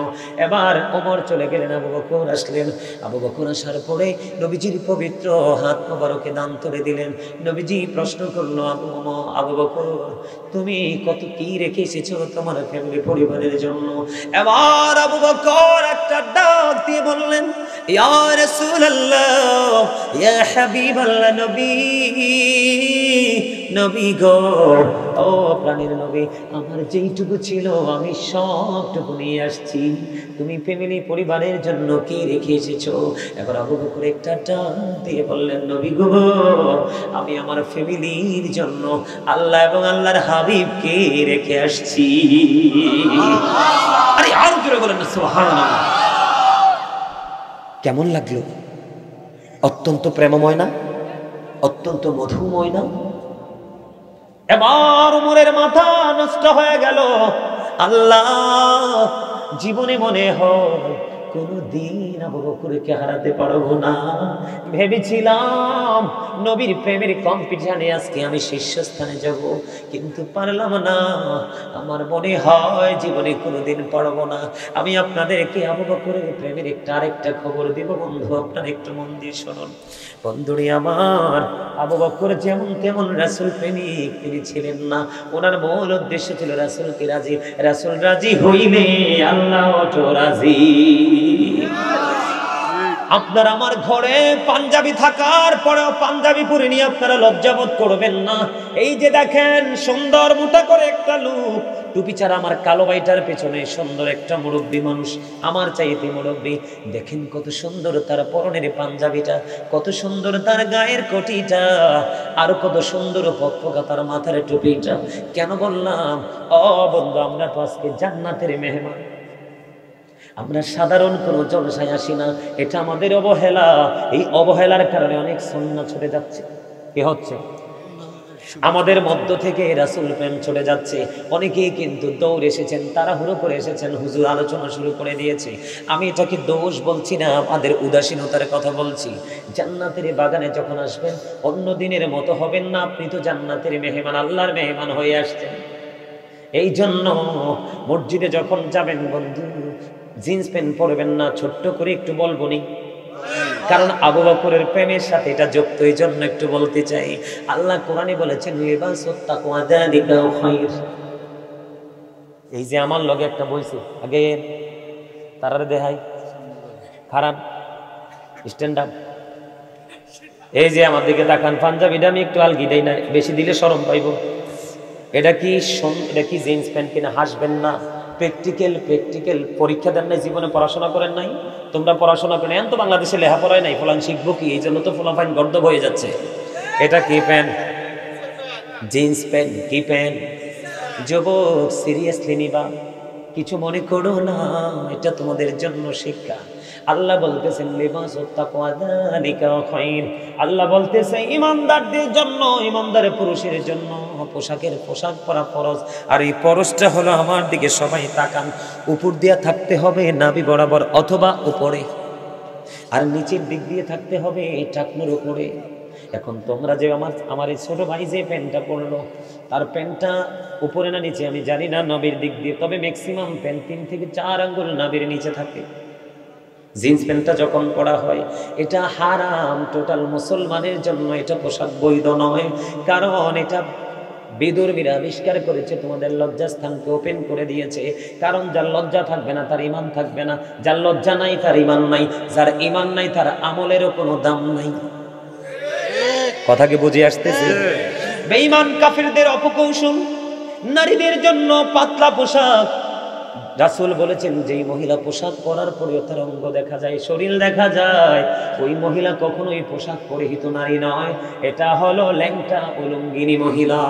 এবার ওমর চলে গেলেন আবু বকর, আসলেন। আবু বকর আসার পরে নবীজির পবিত্র হাত মোবারকে দান তুলে দিলেন। নবীজি প্রশ্ন করল, আবু আবু বকর, তুমি কত কি রেখে এসেছ তোমার ফ্যামিলি পরিবারের জন্য? এবার আবু বকর একটা ডাক দিয়ে বললেন, ইয়া রাসূলুল্লাহ ইয়া হাবিবাল্লাহ নবী নবী গো, ও নবী, আমার যেইটুকু ছিল আমি সবটুকু নিয়ে আসছি। তুমি ফ্যামিলি পরিবারের জন্য কি রেখে এসেছ? একটা টান দিয়ে বললেন, নবী গো, আমি আমার ফ্যামিলির জন্য আল্লাহ এবং আল্লাহর হাবিবকে রেখে আসছি। আরে আরও বলেন সুবহানাল্লাহ। কেমন লাগল? অত্যন্ত প্রেমময় না অত্যন্ত মধুময় না এবার উমরের মাথা নষ্ট হয়ে গেল। আল্লাহ, জীবনে মনে হয় কোনো দিন আবু বকরকে হারাতে পারব না। ভেবেছিলাম নবীর প্রেমের কম্পিটিশনে আজকে আমি শীর্ষস্থানে যাব, কিন্তু পারলাম না। আমার মনে হয় জীবনে কোনোদিন পারব না। আমি আপনাদেরকে আবু বকরের প্রেমের একটা আরেকটা খবর দিব, বন্ধু, আপনার একটু মন দিয়ে শুনুন। বন্ধুরি আমার, আবু বকর যেমন তেমন রাসুল প্রেমিক, তিনি ছিলেন না। ওনার মূল উদ্দেশ্য ছিল রাসুলকে রাজি, রাসুল রাজি হইলে আল্লাহ রাজি। আপনার আমার ঘরে পাঞ্জাবি থাকার পরেও পাঞ্জাবি পরে নিয়ে আপনারা লজ্জাবোধ করবেন না। এই যে দেখেন, সুন্দর মোটা করে একটা লুক। টুপি ছাড়া আমার কালো বাইটার পেছনে সুন্দর একটা মুরব্বী মানুষ, আমার চাইতে মুরব্বী। দেখেন কত সুন্দর তার পরনের পাঞ্জাবিটা, কত সুন্দর তার গায়ের কটিটা, আর কত সুন্দর পক্কা তার মাথার টুপিটা। কেন বললাম? অ বন্ধু, আমরা তো আজকে জান্নাতের মেহমান। আমরা সাধারণ কোনো জলসায় আসি না। এটা আমাদের অবহেলা। এই অবহেলার কারণে অনেক সন্না ছুটে যাচ্ছে। কি হচ্ছে? আমাদের মধ্য থেকে রাসুল প্রেম চলে যাচ্ছে। অনেকেই কিন্তু দৌড় এসেছেন তারা হুড়ো করে এসেছেন, হুজুর আলোচনা শুরু করে দিয়েছে। আমি এটাকে দোষ বলছি না আমাদের উদাসীনতার কথা বলছি? জান্নাতের বাগানে যখন আসবেন, অন্য দিনের মতো হবেন না। আপনি তো জান্নাতের মেহমান, আল্লাহর মেহমান হয়ে আসছেন। এই জন্য মসজিদে যখন যাবেন বন্ধু জিন্স প্যান্ট পরবেন না, ছোট্ট করে একটু বলব নি। কারণ আবু বকরের প্রেমের সাথে এটা যুক্ত এই জন্য একটু বলতে চাই। আল্লাহ কোরআনে বলেছেন এই যে আমার লগে একটা বইছে, আগে তারার দেহাই খারাপ? স্ট্যান্ড আপ এই যে আমার দিকে তাকান পাঞ্জাবিটা আমি একটু আলগি দেই না, বেশি দিলে সরম পাইব। এটা কি এটা কি জিন্স প্যান্ট কিনা, হাসবেন না। প্র্যাকটিক্যাল প্র্যাকটিক্যাল পরীক্ষা দেন নাই, জীবনে পড়াশোনা করেন নাই। তোমরা পড়াশোনা করে এন তো বাংলাদেশে লেখাপড়ায় নাই, ফলান শিখব কি? এই জন্য তো ফলাফাইন গর্দ হয়ে যাচ্ছে। এটা কি প্যান্ট জিন্স প্যান্ট কি প্যান্ট যুবক সিরিয়াসলি নিবা। কিছু মনে করো না, এটা তোমাদের জন্য শিক্ষা। আল্লাহ বলতেছেন আল্লাহ বলতেছে, ইমানদারদের জন্য, ইমানদার পুরুষের জন্য পোশাকের পোশাক পরা ফরজ। আর এই পরশটা হলো আমার দিকে সবাই তাকান। উপর দিয়ে থাকতে হবে নাবি বরাবর অথবা উপরে। আর নিচের দিক দিয়ে থাকতে হবে এই টাকনোর উপরে। এখন তোমরা যে আমার আমার এই ছোট ভাই যে প্যান্টটা পরলো, তার প্যান্টটা উপরে না নিচে আমি জানি না, নবীর দিক দিয়ে। তবে ম্যাক্সিমাম প্যান্ট তিন থেকে চার আঙ্গুল নাবির নিচে থাকে। জিন্স প্যান্টটা যখন পরা হয় এটা হারাম টোটাল মুসলমানের জন্য এটা পোশাক বৈধ নয়। কারণ এটা বিদুর্মীরা আবিষ্কার করেছে তোমাদের লজ্জাস্থানকে ওপেন করে দিয়েছে। কারণ যার লজ্জা থাকবে না তার ইমান থাকবে না। যার লজ্জা নাই তার ইমান নাই। যার ইমান নাই তার আমলেরও কোনো দাম নাই। কথাকে বুঝে আসতেছে? বেঈমান কাফিরদের অপকৌশল নারীদের জন্য পাতলা পোশাক রাসুল বলেছেন, যেই মহিলা পোশাক পরার পরেও তার অঙ্গ দেখা যায়, শরীর দেখা যায়, ওই মহিলা কখনোই পোশাক পরিহিত নারী নয়। এটা হলো ল্যাংটা উলঙ্গিনী মহিলা।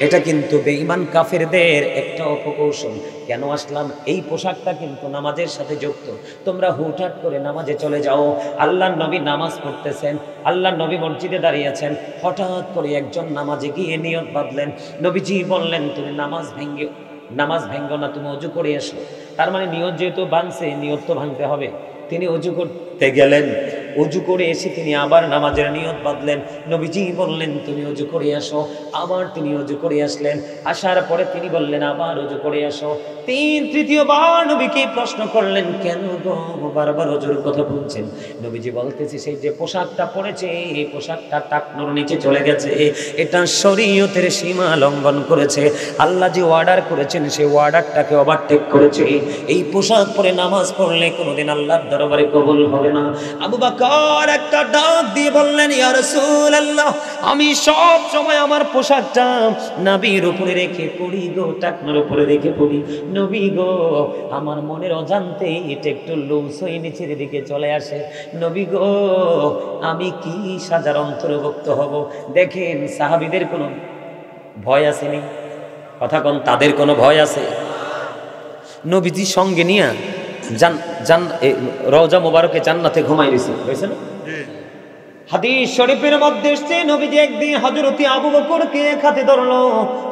এটা কিন্তু বেঈমান কাফেরদের একটা অপকৌশল। কেন আসলাম? এই পোশাকটা কিন্তু নামাজের সাথে যুক্ত। তোমরা হুটহাট করে নামাজে চলে যাও। আল্লাহর নবী নামাজ পড়তেছেন আল্লাহ নবী মসজিদে দাঁড়িয়েছেন। হঠাৎ করে একজন নামাজে গিয়ে নিয়ত বাঁধলেন। নবীজি বললেন, তুমি নামাজ ভেঙ্গে নামাজ ভেঙ্গ না, তুমি অজু করে এসো। তার মানে নিয়ত যেহেতু ভাঙছে নিয়ত তো ভাঙতে হবে। তিনি অজু করতে গেলেন। অজু করে এসে তিনি আবার নামাজের নিয়ত বাঁধলেন। নবীজি বললেন, তুমি অজু করে আসো। আবার তিনি অজু করে আসলেন। আসার পরে তিনি বললেন, আবার অজু করে আসো। তিন, তৃতীয়বার নবীকে প্রশ্ন করলেন, কেন গো? বারবার অজুর কথা বলছেন। নবীজি বলতেছে, সেই যে পোশাকটা পরেছে, এই পোশাকটা টাকনোর নিচে চলে গেছে। এটা শরীয়তের সীমা লঙ্ঘন করেছে। আল্লাহ যে অর্ডার করেছেন সেই অর্ডারটাকে ওভারটেক করেছে। এই পোশাক পরে নামাজ পড়লে কোনোদিন আল্লাহর দরবারে কবুল হবে না। আবু বকর একটা ডাক দিয়ে বললেন, ইয়া রাসূলুল্লাহ, আমি সব সময় আমার পোশাকটা নবীর উপরে রেখে পড়ি গো, টাকনার উপরে রেখে পড়ি। নবী গো, আমার মনের অজান্তে এটা একটু লুজ হয়ে নিচের দিকে চলে আসে। নবী গো, আমি কি সাজার অন্তর্ভুক্ত হব? দেখেন, সাহাবীদের কোনো ভয় আসেনি। কথা কোন, তাদের কোনো ভয় আছে? নবীজি সঙ্গে নিয়ে জান জান রওজা মোবারকে জান্নাতে ঘুমাই রয়েছে হয়েছে না? হাদিস শরীফের মধ্যে এসছে, নবীজি একদিন হজরতি আবু বকরকে হাতে ধরলো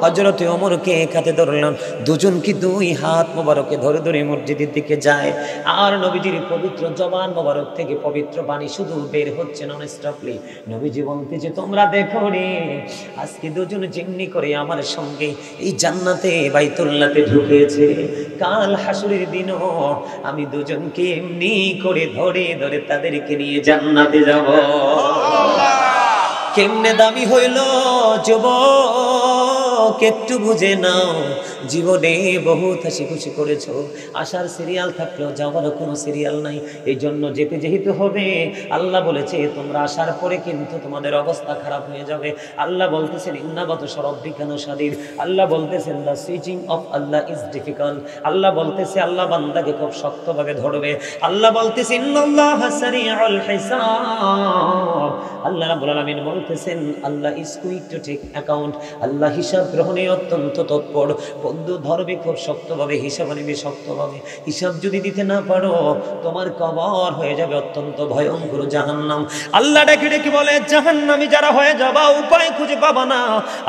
হজরতি ওমরকে হাতে ধরলেন দুজন কি দুই হাত মোবারকে ধরে ধরে মসজিদের দিকে যায়। আর নবীজির পবিত্র জবান মোবারক থেকে পবিত্র বাণী শুধু বের হচ্ছে নন স্টপলি নবীজি বলতেছে, তোমরা দেখো রে, আজকে দুজন যেমনি করে আমার সঙ্গে এই জান্নাতে বাইতুল্লাতে ঢুকেছে। কাল হাসুরের দিনও আমি দুজনকে এমনি করে ধরে ধরে তাদেরকে নিয়ে জান্নাতে যাব। কেমনে দামি হইল যুবক? একটু বুঝে নাও, জীবনে বহুত হাসি খুশি করেছ। আসার সিরিয়াল থাকলেও যাওয়ারও কোনো সিরিয়াল নাই। এই জন্য যেতে যেহেতু হবে। আল্লাহ বলেছে, তোমরা আসার পরে কিন্তু তোমাদের অবস্থা খারাপ হয়ে যাবে। আল্লাহ বলতেছেন ইন্নাবত সরব বিজ্ঞান সাদির আল্লাহ বলতেছেন the switching off Allah is difficult Allah বলতেছে, আল্লাহ বান্দাকে খুব শক্তভাবে ধরবে। আল্লাহ বলতেছে আল্লাহ বলতেছেন, Allah is quick to take account Allah হিসাব গ্রহণে অত্যন্ত তৎপর। বন্ধু ধরবে খুব শক্তভাবে, হিসাব নিবে শক্তভাবে। হিসাব যদি দিতে না পারো, তোমার কবর হয়ে যাবে অত্যন্ত ভয়ঙ্কর জাহান্নাম। আল্লাহ ডেকে ডেকে বলে, জাহান্নামি যারা হয়ে যাবা, উপায় খুঁজে পাবা না।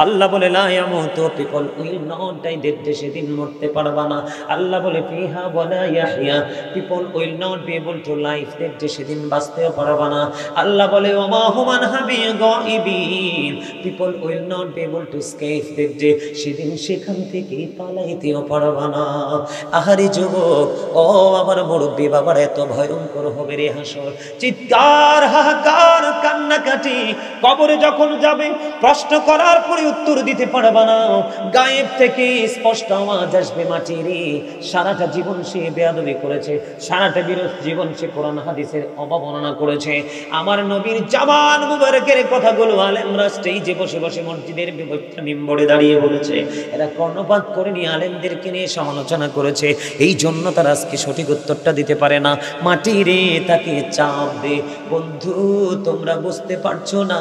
আল্লাহ বলে, লা ইয়ামুতু people will not die dead সেদিন মরতে পারবা না। আল্লাহ বলে, ফিহা ওয়ালা ইয়াহইয়া people will not be able to life dead সেদিন বাঁচতেও পারবা না। আল্লাহ বলে, ওমা হুমান হাবি গাইবিন people will not be able to escape যে সেদিন সেখান থেকে পালাইতেও পারবা না। আহারি যুবক, ও আমার মুরব্বী বাবার এত ভয়ঙ্কর হবে রে হাসর। চিৎকার, হাহাকার। কান্নাকাটি, কবরে যখন যাবে, প্রশ্ন করার পরে উত্তর দিতে পারবা না। গায়েব থেকে স্পষ্ট আওয়াজ আসবে মাটির। সারাটা জীবন সে বেয়াদবি করেছে, সারাটা বিরোধ জীবন সে কোরআন হাদিসের করেছে। আমার নবীর জামান মুবারকের কথাগুলো আলেমরা বসে বসে মসজিদের দাঁড়িয়ে বলেছে, এরা কর্ণপাত করে নিয়ে আলেমদেরকে নিয়ে সমালোচনা করেছে। এই জন্য তারা আজকে সঠিক উত্তরটা দিতে পারে না। মাটি রে তাকে চাপ দে। বন্ধু, তোমরা বুঝতে পারছ না?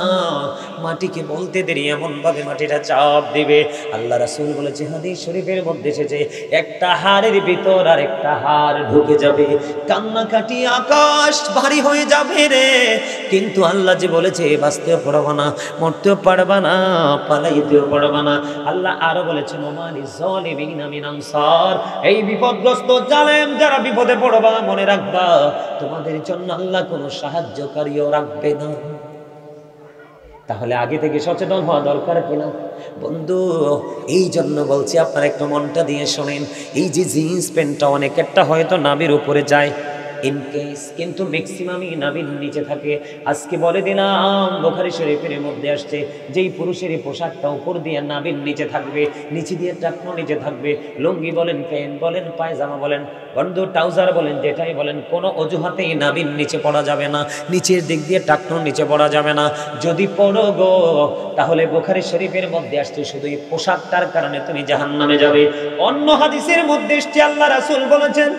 মাটিকে বলতে দেরি এমন ভাবে মাটিটা চাপ দিবে। আল্লাহ রাসূল বলেছে, হাদিস শরীফের মধ্যে এসেছে, একটা হাড়ের ভিতর আর একটা হাড় ঢুকে যাবে। কান্নাকাটি আকাশ ভারী হয়ে যাবে রে। কিন্তু আল্লাহ যে বলেছে বাঁচতেও পারবা না, মরতেও পারবা না, পালাইতেও পারবা না। আল্লাহ আরও বলেছেন, ওমানি জলিমিন মিন আনসার। এই বিপদগ্রস্ত জালেম যারা বিপদে পড়বা, মনে রাখবা, তোমাদের জন্য আল্লাহ কোনো সাহায্যকারীও রাখবে না। তাহলে আগে থেকে সচেতন হওয়া দরকার কিনা? বন্ধু, এই জন্য বলছি, আপনার একটু মনটা দিয়ে শোনেন। এই যে জিন্স প্যান্টটা অনেক একটা হয়তো নাবির উপরে যায়। ইন কেস কিন্তু ম্যাক্সিমামই নাবির নিচে থাকে। আজকে বলে দিলাম, বোখারি শরীফের মধ্যে আসছে, যেই পুরুষের পোশাকটা উপর দিয়ে নাবির নিচে থাকবে, নিচে দিয়ে টাকনো নিচে থাকবে, লুঙ্গি বলেন, প্যান্ট বলেন, পায়জামা বলেন, বন্ধু ট্রাউজার বলেন, যেটাই বলেন, কোনো অজুহাতেই নাবির নিচে পড়া যাবে না, নিচের দিক দিয়ে টাকনোর নিচে পড়া যাবে না। যদি পড়ো গো, তাহলে বোখারি শরীফের মধ্যে আসছে শুধু এই পোশাকটার কারণে তুমি জাহান্নামে যাবে। অন্য হাদিসের মধ্যে এসছে, আল্লাহ রাসূল বলেছেন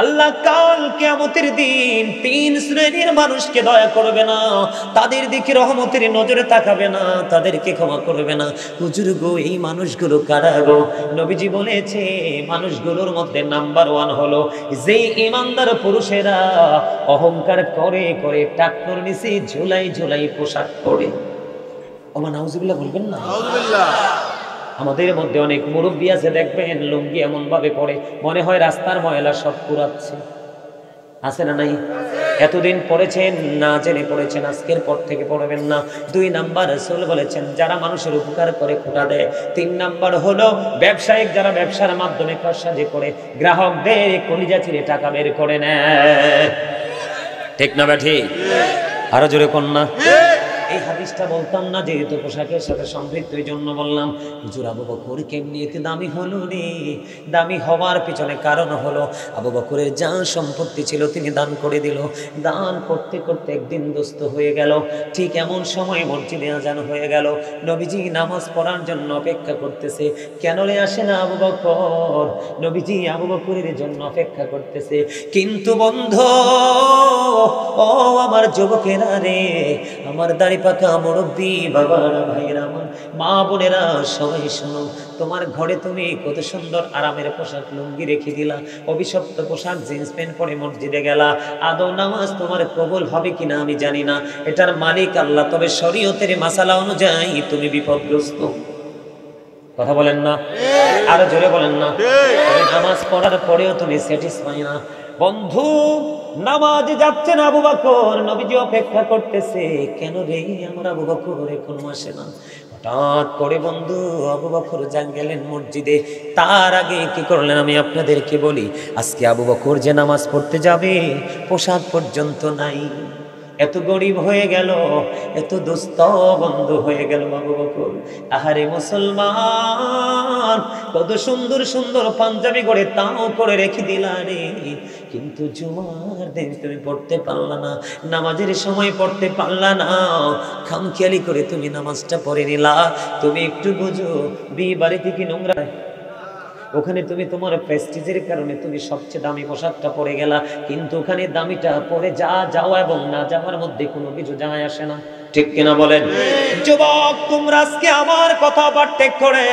আল্লাহ কাল কেমতের দিন তিন শ্রেণির মানুষকে দয়া করবে না, তাদের দিকে রহমতের নজরে তাকাবে না, তাদেরকে ক্ষমা করবে না। হুজুর গো, এই মানুষগুলো কারা গো? নবীজি বলেছে, মানুষগুলোর মধ্যে নাম্বার ওয়ান হলো যে ইমানদার পুরুষেরা অহংকার করে করে টাক্কর নিচে ঝুলাই ঝুলাই পোশাক পরে। আমার নাউজুবিল্লাহ বলবেন না? আমাদের মধ্যে অনেক মুরব্বী আছে, দেখবেন লুঙ্গি এমন ভাবে পড়ে মনে হয় রাস্তার ময়লা সব পুরাচ্ছে আছে না নাই? এতদিন পড়েছেন, না জেনে পড়েছেন, আজকের পর থেকে পড়বেন না। দুই নাম্বার রসুল বলেছেন, যারা মানুষের উপকার করে খোটা দেয়। তিন নাম্বার হলো, ব্যবসায়িক যারা ব্যবসার মাধ্যমে কারসাজি করে, গ্রাহকদের কলিজা চিরে টাকা বের করে নেয়। ঠিক না ব্যাঠি? আরও জোরে কন্যা এই হাদিসটা বলতাম না, যেহেতু পোশাকের সাথে সম্পৃক্ত, এই জন্য বললাম, হুজুর আবু বকর কেমনি এতে দামি হলো রে? দামি হওয়ার পিছনে কারণ হলো, আবু বকরের যা সম্পত্তি ছিল তিনি দান করে দিল। দান করতে করতে একদিন দোস্ত হয়ে গেল, ঠিক এমন সময় মসজিদে আজান হয়ে গেল। নবীজি নামাজ পড়ার জন্য অপেক্ষা করতেছে, কেন রে আসে না আবু বকর? নবীজি আবু বকরের জন্য অপেক্ষা করতেছে, কিন্তু বন্ধ, ও আমার যুবকেরা রে, আমার দাড়ি পাকা মুরব্বী বাবারা ভাইয়েরা আমার মা বোনেরা সবাই শোনো তোমার ঘরে তুমি কত সুন্দর আরামের পোশাক লুঙ্গি রেখে দিলা অভিশপ্ত পোশাক জিন্স প্যান্ট পরে মসজিদে গেলা আদৌ নামাজ তোমার কবুল হবে কিনা আমি জানি না এটার মালিক আল্লাহ তবে শরীয়তের মাসালা অনুযায়ী তুমি বিপদগ্রস্ত। কথা বলেন না? আরও জোরে বলেন না? নামাজ পড়ার পরেও তুমি স্যাটিসফাই না। বন্ধু নামাজ যাচ্ছে না আবু বকর। নবীজি অপেক্ষা করতেছে, কেন রে আমার আবু বকর এখনও আসে না? হঠাৎ করে বন্ধু, আবু বকর যান গেলেন মসজিদে, তার আগে কি করলেন আমি আপনাদেরকে বলি, আজকে আবু বকর যে নামাজ পড়তে যাবে, পোশাক পর্যন্ত নাই। এত গরিব হয়ে গেল, এত দুস্থ বন্ধ হয়ে গেল বাবু বকর। আহারে মুসলমান, কত সুন্দর সুন্দর পাঞ্জাবি করে তাও করে রেখে দিলা রে। কিন্তু জুমার দিন তুমি পড়তে পারলা না, নামাজের সময় পড়তে পারলা না। খামখেয়ালি করে তুমি নামাজটা পড়ে নিলা। তুমি একটু বুঝো, বিয়ে বাড়িতে কি নোংরা। ওখানে তুমি তোমার প্রেস্টিজের কারণে তুমি সবচেয়ে দামি পোশাকটা পরে গেলা। কিন্তু ওখানে দামিটা পরে যা যাওয়া এবং না যাওয়ার মধ্যে কোনো কিছু যায় আসে না। ঠিক কিনা বলেন? যুবক তোমরা আজকে আমার কথা পার্টেক করে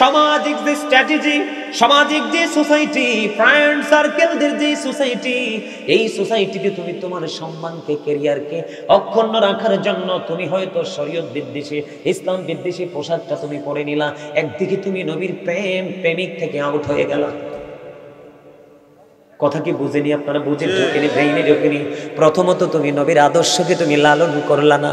সামাজিক যে স্ট্র্যাটেজি সামাজিক যে সোসাইটি ফ্রেন্ড সার্কেলদের যে সোসাইটি এই সোসাইটিতে তুমি তোমার সম্মানকে কেরিয়ারকে অক্ষুণ্ণ রাখার জন্য তুমি হয়তো শরীয়ত বিদ্বেষী ইসলাম বিদ্বেষী পোশাকটা তুমি পরে নিলা। একদিকে তুমি নবীর প্রেম প্রেমিক থেকে আউট হয়ে গেল। কথা কি বুঝেনি আপনারা? বুঝে ঢুকেনি ব্রেইনে ঢুকেনি। প্রথমত তুমি নবীর আদর্শকে তুমি লালন করলা না।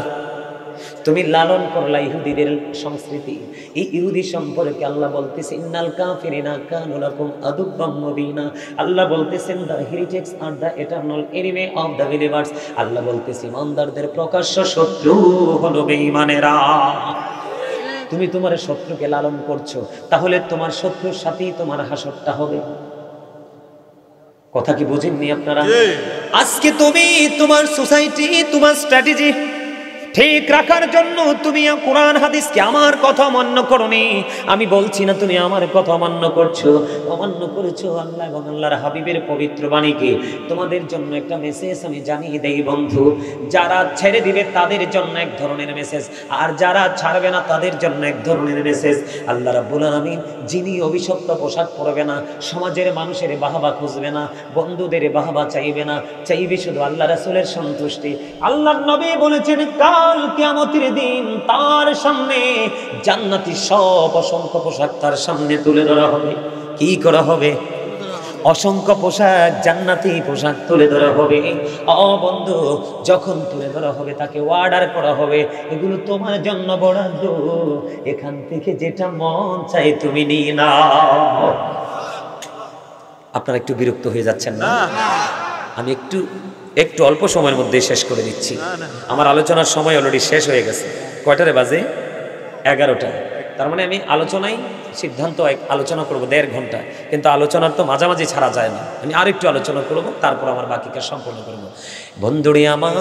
তুমি লালন করলা ইহুদিদের সংস্কৃতি। এই ইহুদি সম্পর্কে আল্লাহ বলতেছে ইন্নাল কাফিরিনা কানু লাকুম আদুব্বাম মুবিনা। আল্লাহ বলতেছেন the heretics are the eternal enemy of the believers. Allah বলতেছে ইমানদারদের প্রকাশ্য শত্রু হলো বেঈমানেরা। তুমি তোমার শত্রুকে লালন করছ তাহলে তোমার শত্রুর সাথেই তোমার হাসরটা হবে। কথা কি বুঝেননি আপনারা? আজকে তুমি তোমার সোসাইটি তোমার স্ট্র্যাটেজি ঠিক রাখার জন্য তুমি কোরআন হাদিসকে আমার কথা অমান্য করনি। আমি বলছি না তুমি আমার কথা অমান্য করছ। অমান্য করেছ আল্লাহ এবং আল্লাহর হাবিবের পবিত্র বাণীকে। তোমাদের জন্য একটা মেসেজ আমি জানিয়ে দেই বন্ধু। যারা ছেড়ে দিবে তাদের জন্য এক ধরনের মেসেজ আর যারা ছাড়বে না তাদের জন্য এক ধরনের মেসেজ আল্লাহ রাব্বুল আলামিন যিনি অভিশপ্ত পোশাক পরবে না, সমাজের মানুষের বাহাবা খুঁজবে না, বন্ধুদের বাহাবা চাইবে না, চাইবে শুধু আল্লাহ রাসূলের সন্তুষ্টি। আল্লাহর নবী বলেছেন কাল কিয়ামতের দিন তার সামনে জান্নাতি সব অসংখ্য পোশাক তার সামনে তুলে ধরা হবে। কি করা হবে? অসংখ্য পোশাক, জান্নাতি পোশাক তুলে ধরা হবে। অ বন্ধু, যখন তুলে ধরা হবে, তাকে অর্ডার করা হবে। এগুলো তোমার জন্য বরাদ্দ। এখান থেকে যেটা মন চাই তুমি নিয়ে নাও। আপনারা একটু বিরক্ত হয়ে যাচ্ছেন না। আমি একটু একটু অল্প সময়ের মধ্যে শেষ করে দিচ্ছি। আমার আলোচনার সময় অলরেডি শেষ হয়ে গেছে। কয়টারে বাজে? এগারোটা। তার মানে আমি আলোচনায় সিদ্ধান্ত এক আলোচনা করব দেড় ঘণ্টা। কিন্তু আলোচনার তো মাঝামাঝি ছাড়া যায় না। আমি আরেকটু আলোচনা করব তারপর আমার বাকি কাজ সম্পূর্ণ করব। বন্ধুরি আমার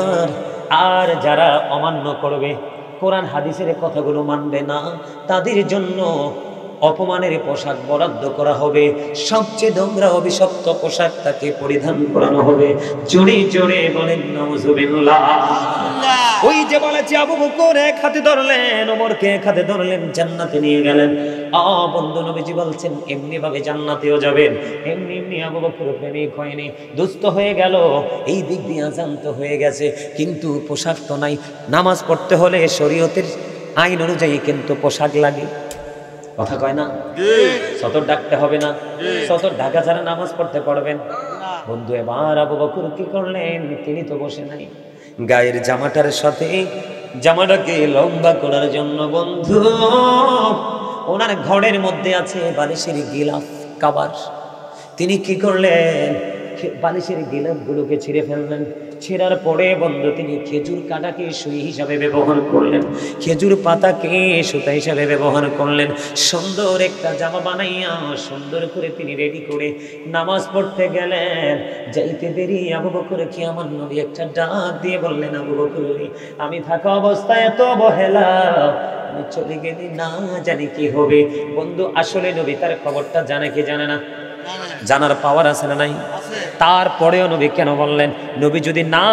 আর যারা অমান্য করবে কোরআন হাদিসের কথাগুলো মানবে না তাদের জন্য অপমানের পোশাক বরাদ্দ করা হবে। সবচেয়ে নোংরা অভিশপ্ত পোশাক তাকে পরিধান করানো হবে। জোরে জোরে বলেন নজুবিল্লাহ ওই যে বলেছে আবু বকর এক হাতে ধরলেন ওমরকে এক হাতে ধরলেন জান্নাতে নিয়ে গেলেন। আ বন্ধু নবীজি বলছেন এমনি ভাবে জান্নাতেও যাবেন। এমনি এমনি আবু বকর প্রেমিক হয়নি দুস্থ হয়ে গেল। এই দিক দিয়ে আজান্ত হয়ে গেছে কিন্তু পোশাক তো নাই। নামাজ পড়তে হলে শরীয়তের আইন অনুযায়ী কিন্তু পোশাক লাগে। কথা কয় না? সতর ডাকতে হবে না। সতর ঢাকা ছাড়া নামাজ পড়তে পারবেন। বন্ধু এবার আবু বকর কি করলেন? তিনি তো বসে নাই। গায়ের জামাটার সাথে জামাটাকে লম্বা করার জন্য বন্ধু ওনার ঘরের মধ্যে আছে বালিশের গিলাফ কাবার। তিনি কি করলেন? বালিশের গিলাফগুলোকে ছিঁড়ে ফেললেন। ছেঁড়ার পরে বন্ধু তিনি খেজুর কাটাকে সুই হিসাবে ব্যবহার করলেন। খেজুর পাতাকে সুতা হিসাবে ব্যবহার করলেন। সুন্দর একটা জামা বানাইয়া সুন্দর করে তিনি রেডি করে নামাজ পড়তে গেলেন। যাইতে দেরি আবু বকর কি আমার নবী একটা ডাক দিয়ে বললেন আবু বকর আমি থাকা অবস্থায় এত বহেলা আমি চলে গেলি না জানি কি হবে। বন্ধু আসলে নবী তার খবরটা জানে কি জানে না? জানার পাওয়ার আছে না নাই? তারপরেও নবী কেন বললেন নবী যদি না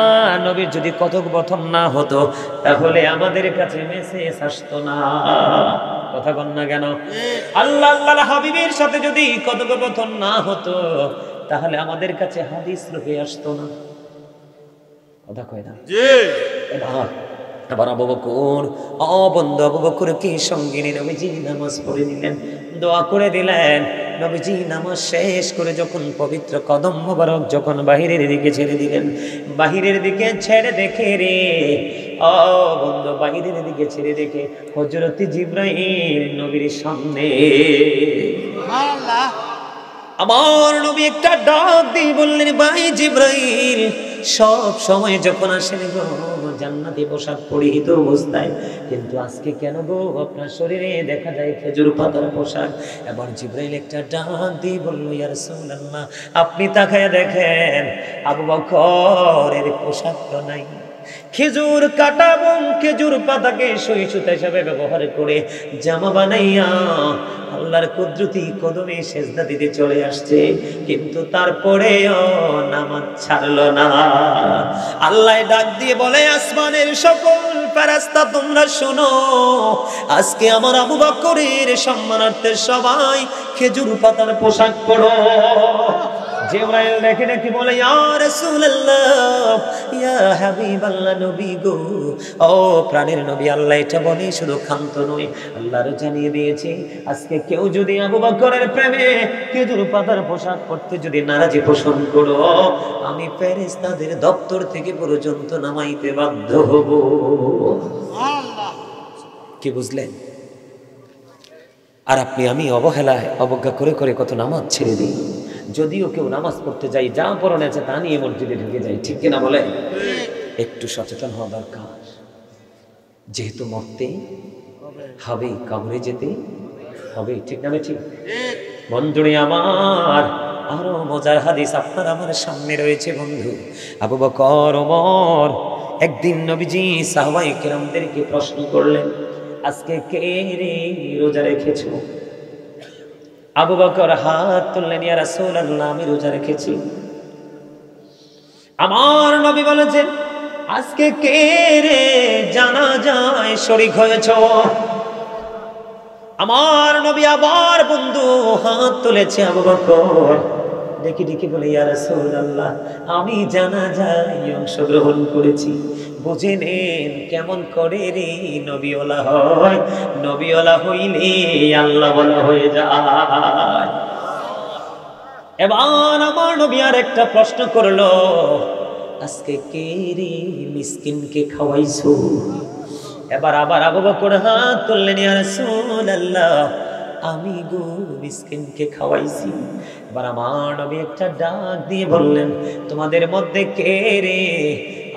নবীর যদি কথোপকথন না হতো তাহলে আমাদের কাছে মেসেজ আসতো না। কথা বল না কেন? আল্লাহ আল্লাহ হাবিবের সাথে যদি কথোপকথন না হতো তাহলে আমাদের কাছে হাদিস রূপে আসতো না। কথা কয় না? আবার আবু বকর ও বন্ধু আবু বকর কি সঙ্গিনী নবীজি নামাজ পড়ে নিলেন দোয়া করে দিলেন। নবীজি নামাজ শেষ করে যখন পবিত্র কদম মোবারক যখন বাহিরের দিকে ছেড়ে দিলেন বাহিরের দিকে ছেড়ে দেখে রে ও বন্ধু বাহিরের দিকে ছেড়ে দেখে হজরতি জিব্রাহিম নবীর সামনে। আমার নবী একটা ডাক দিয়ে বললেন ভাই জিব্রাইল সব সময় যখন আসেন গো, জান্নাতি পোশাক পরিহিত অবস্থায়। কিন্তু আজকে কেন গো? আপনার শরীরে দেখা যায় খেজুর পাতার পোশাক। এবার জিব্রাইল একটা ডাক দিয়ে বলল, ইয়া রাসূলুল্লাহ, আপনি তাকায় দেখেন, আবু বকরের পোশাক তো নাই। খেজুর কাটা এবং খেজুর পাতাকে সুতা হিসাবে ব্যবহার করে জামা বানাইয়া আল্লাহর কুদরতি কদমে সেজদা দিতে চলে আসছে। কিন্তু তারপরেও নামাজ ছাড়ল না। আল্লাহ ডাক দিয়ে বলে, আসমানের সকল ফেরাস্তা তোমরা শোনো, আজকে আমার আবু বকরের সম্মানার্থে সবাই খেজুর পাতার পোশাক পরো। জিবরাইল দেখে নাকি বলে ইয়া রাসূলুল্লাহ ইয়া হাবিবাল্লাহ নবী গো ও প্রাণের নবী আল্লাহ এটা বলে শুধু ক্ষান্ত নয় আল্লাহর জানিয়ে দিয়েছে আজকে কেউ যদি আবু বকরের প্রেমে খেজুর পাতার পোশাক পরতে যদি নারাজি পোষণ করো আমি ফেরেশতাদের দপ্তর থেকে পর্যন্ত নামাইতে বাধ্য হব। কি বুঝলেন? আর আপনি আমি অবহেলায় অবজ্ঞা করে করে কত নামাজ ছেড়ে দিই। যদিও কেউ নামাজ পড়তে যাই যা পরনে আছে তা নিয়ে মসজিদে ঢুকে যাই ঠিক কিনা বলে? একটু সচেতন হওয়া দরকার। যেহেতু মরতে হবে কবরে যেতে হবে ঠিক না ঠিক বন্ধুরে আমার, আরও মজার হাদিস আপনার আমার সামনে রয়েছে বন্ধু। আবু বকর, ওমর, একদিন নবীজি সাহবাই কেরামদেরকে প্রশ্ন করলেন, আজকে কে রে রোজা রেখেছো? আবু বকর হাত তুললেন, ইয়া রাসূলুল্লাহ, আমি রোজা রেখেছি। আমার নবী বলেছেন, আজকে কে রে জানা যায় শরীক হয়েছ? আমার নবী আবার বন্ধু হাত তুলেছে আবু বকর। ডেকে ডেকে বলে, ইয়া রাসূলুল্লাহ, আমি জানা যায় অংশগ্রহণ করেছি। বুঝে নেন কেমন করে রে নবীওয়ালা হয়। নবীওয়ালা হইলে আল্লাহ বলা হয়ে যায়। এবার আমার নবী আর একটা প্রশ্ন করল, আজকে কে রে মিসকিনকে খাওয়াইছো? এবার আবার আবু বকর হাত তুললেন, ইয়া রাসূলুল্লাহ, আমি গো মিসকিনকে খাওয়াইছি। এবার আমার নবী একটা ডাক দিয়ে বললেন, তোমাদের মধ্যে কে রে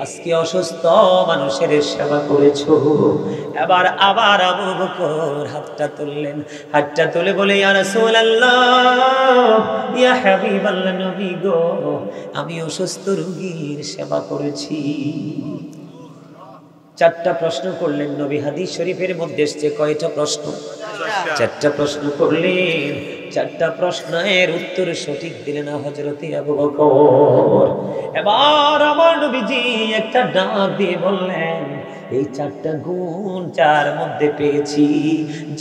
আজকে অসুস্থ মানুষের সেবা করেছ। এবার আবার আবু বকর হাতটা তুললেন। হাতটা তুলে বলে আমি অসুস্থ রোগীর সেবা করেছি। চারটা প্রশ্ন করলেন নবী হাদিস শরীফের মধ্যে এসছে কয়টা প্রশ্ন? চারটা প্রশ্ন করলেন চারটা প্রশ্নের উত্তর সঠিক দিলেন না হজরতে আবু বকর। এবার আমার নবীজি একটা ডাক দিয়ে বললেন, এই চারটা গুণ যার মধ্যে পেয়েছি,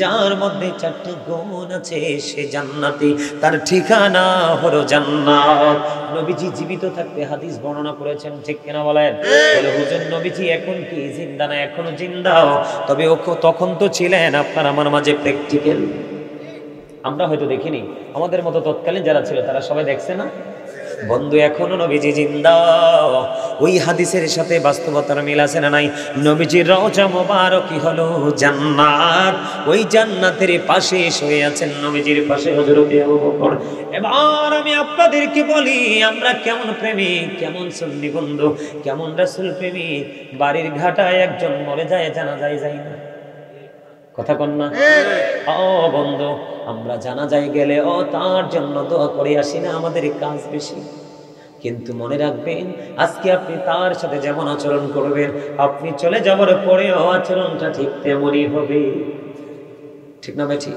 যার মধ্যে চারটা গুণ আছে সে জান্নাতি, তার ঠিকানা হলো জান্নাত। নবীজি জীবিত থাকতে হাদিস বর্ণনা করেছেন, ঠিক কিনা বলেন? বলে, হুজুর নবীজি এখন কি, জিন্দা না এখনও জিন্দাও তবে ও তখন তো ছিলেন আপনার, আমার মাঝে প্র্যাকটিক্যাল আমরা হয়তো দেখিনি। আমাদের মতো তৎকালীন যারা ছিল, তারা সবাই দেখছে না? বন্ধু, এখনও নবীজি জিন্দা। ওই হাদিসের সাথে বাস্তবতার মিল আছে না নাই? নবীজির রওজা মোবারকই হলো জান্নাত। ওই জান্নাতের পাশে শুয়ে আছেন নবীজির পাশে হযরত এবার আমি আপনাদেরকে বলি, আমরা কেমন প্রেমিক, কেমন সুন্নি বন্ধু, কেমন রাসূল প্রেমিক বাড়ির ঘাটায় একজন মরে যায় জানা যায় যায় না। কথা কন না। ও বন্ধু আমরা জানা যায় গেলে ও তার জন্য দোয়া করে আসি না আমাদের কাজ বেশি। কিন্তু মনে রাখবেন আজকে আপনি তার সাথে যেমন আচরণ করবেন আপনি চলে যাওয়ার পরেও আচরণটা ঠিক তেমনই হবে। ঠিক না ঠিক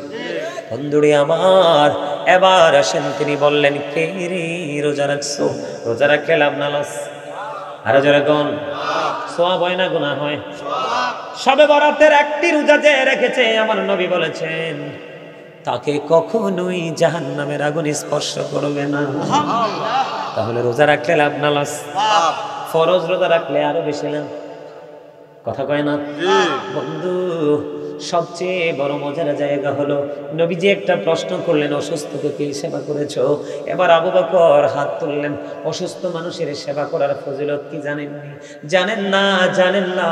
বন্ধুরে আমার এবার আসেন তিনি বললেন কে রে রোজা রাখছো? রোজা রাখলে লাভ না লস? আরও জোরে গন সোয়া হয় না গুণা হয়? সবে বরাতের একটি রোজা যে রেখেছে আমার নবী বলেছেন তাকে কখনোই জাহান নামের আগুন স্পর্শ করবে না। তাহলে রোজা রাখলে লাভ না লস? ফরজ রোজা রাখলে আরও বেশি লাভ? কথা কয় না? বন্ধু সবচেয়ে বড় মজার জায়গা হলো, নবীজি একটা প্রশ্ন করলেন, অসুস্থকে কে সেবা করেছ? এবার আবু বকর হাত তুললেন, অসুস্থ মানুষের সেবা করার ফজিলত কি জানেননি? জানেন না জানেন না,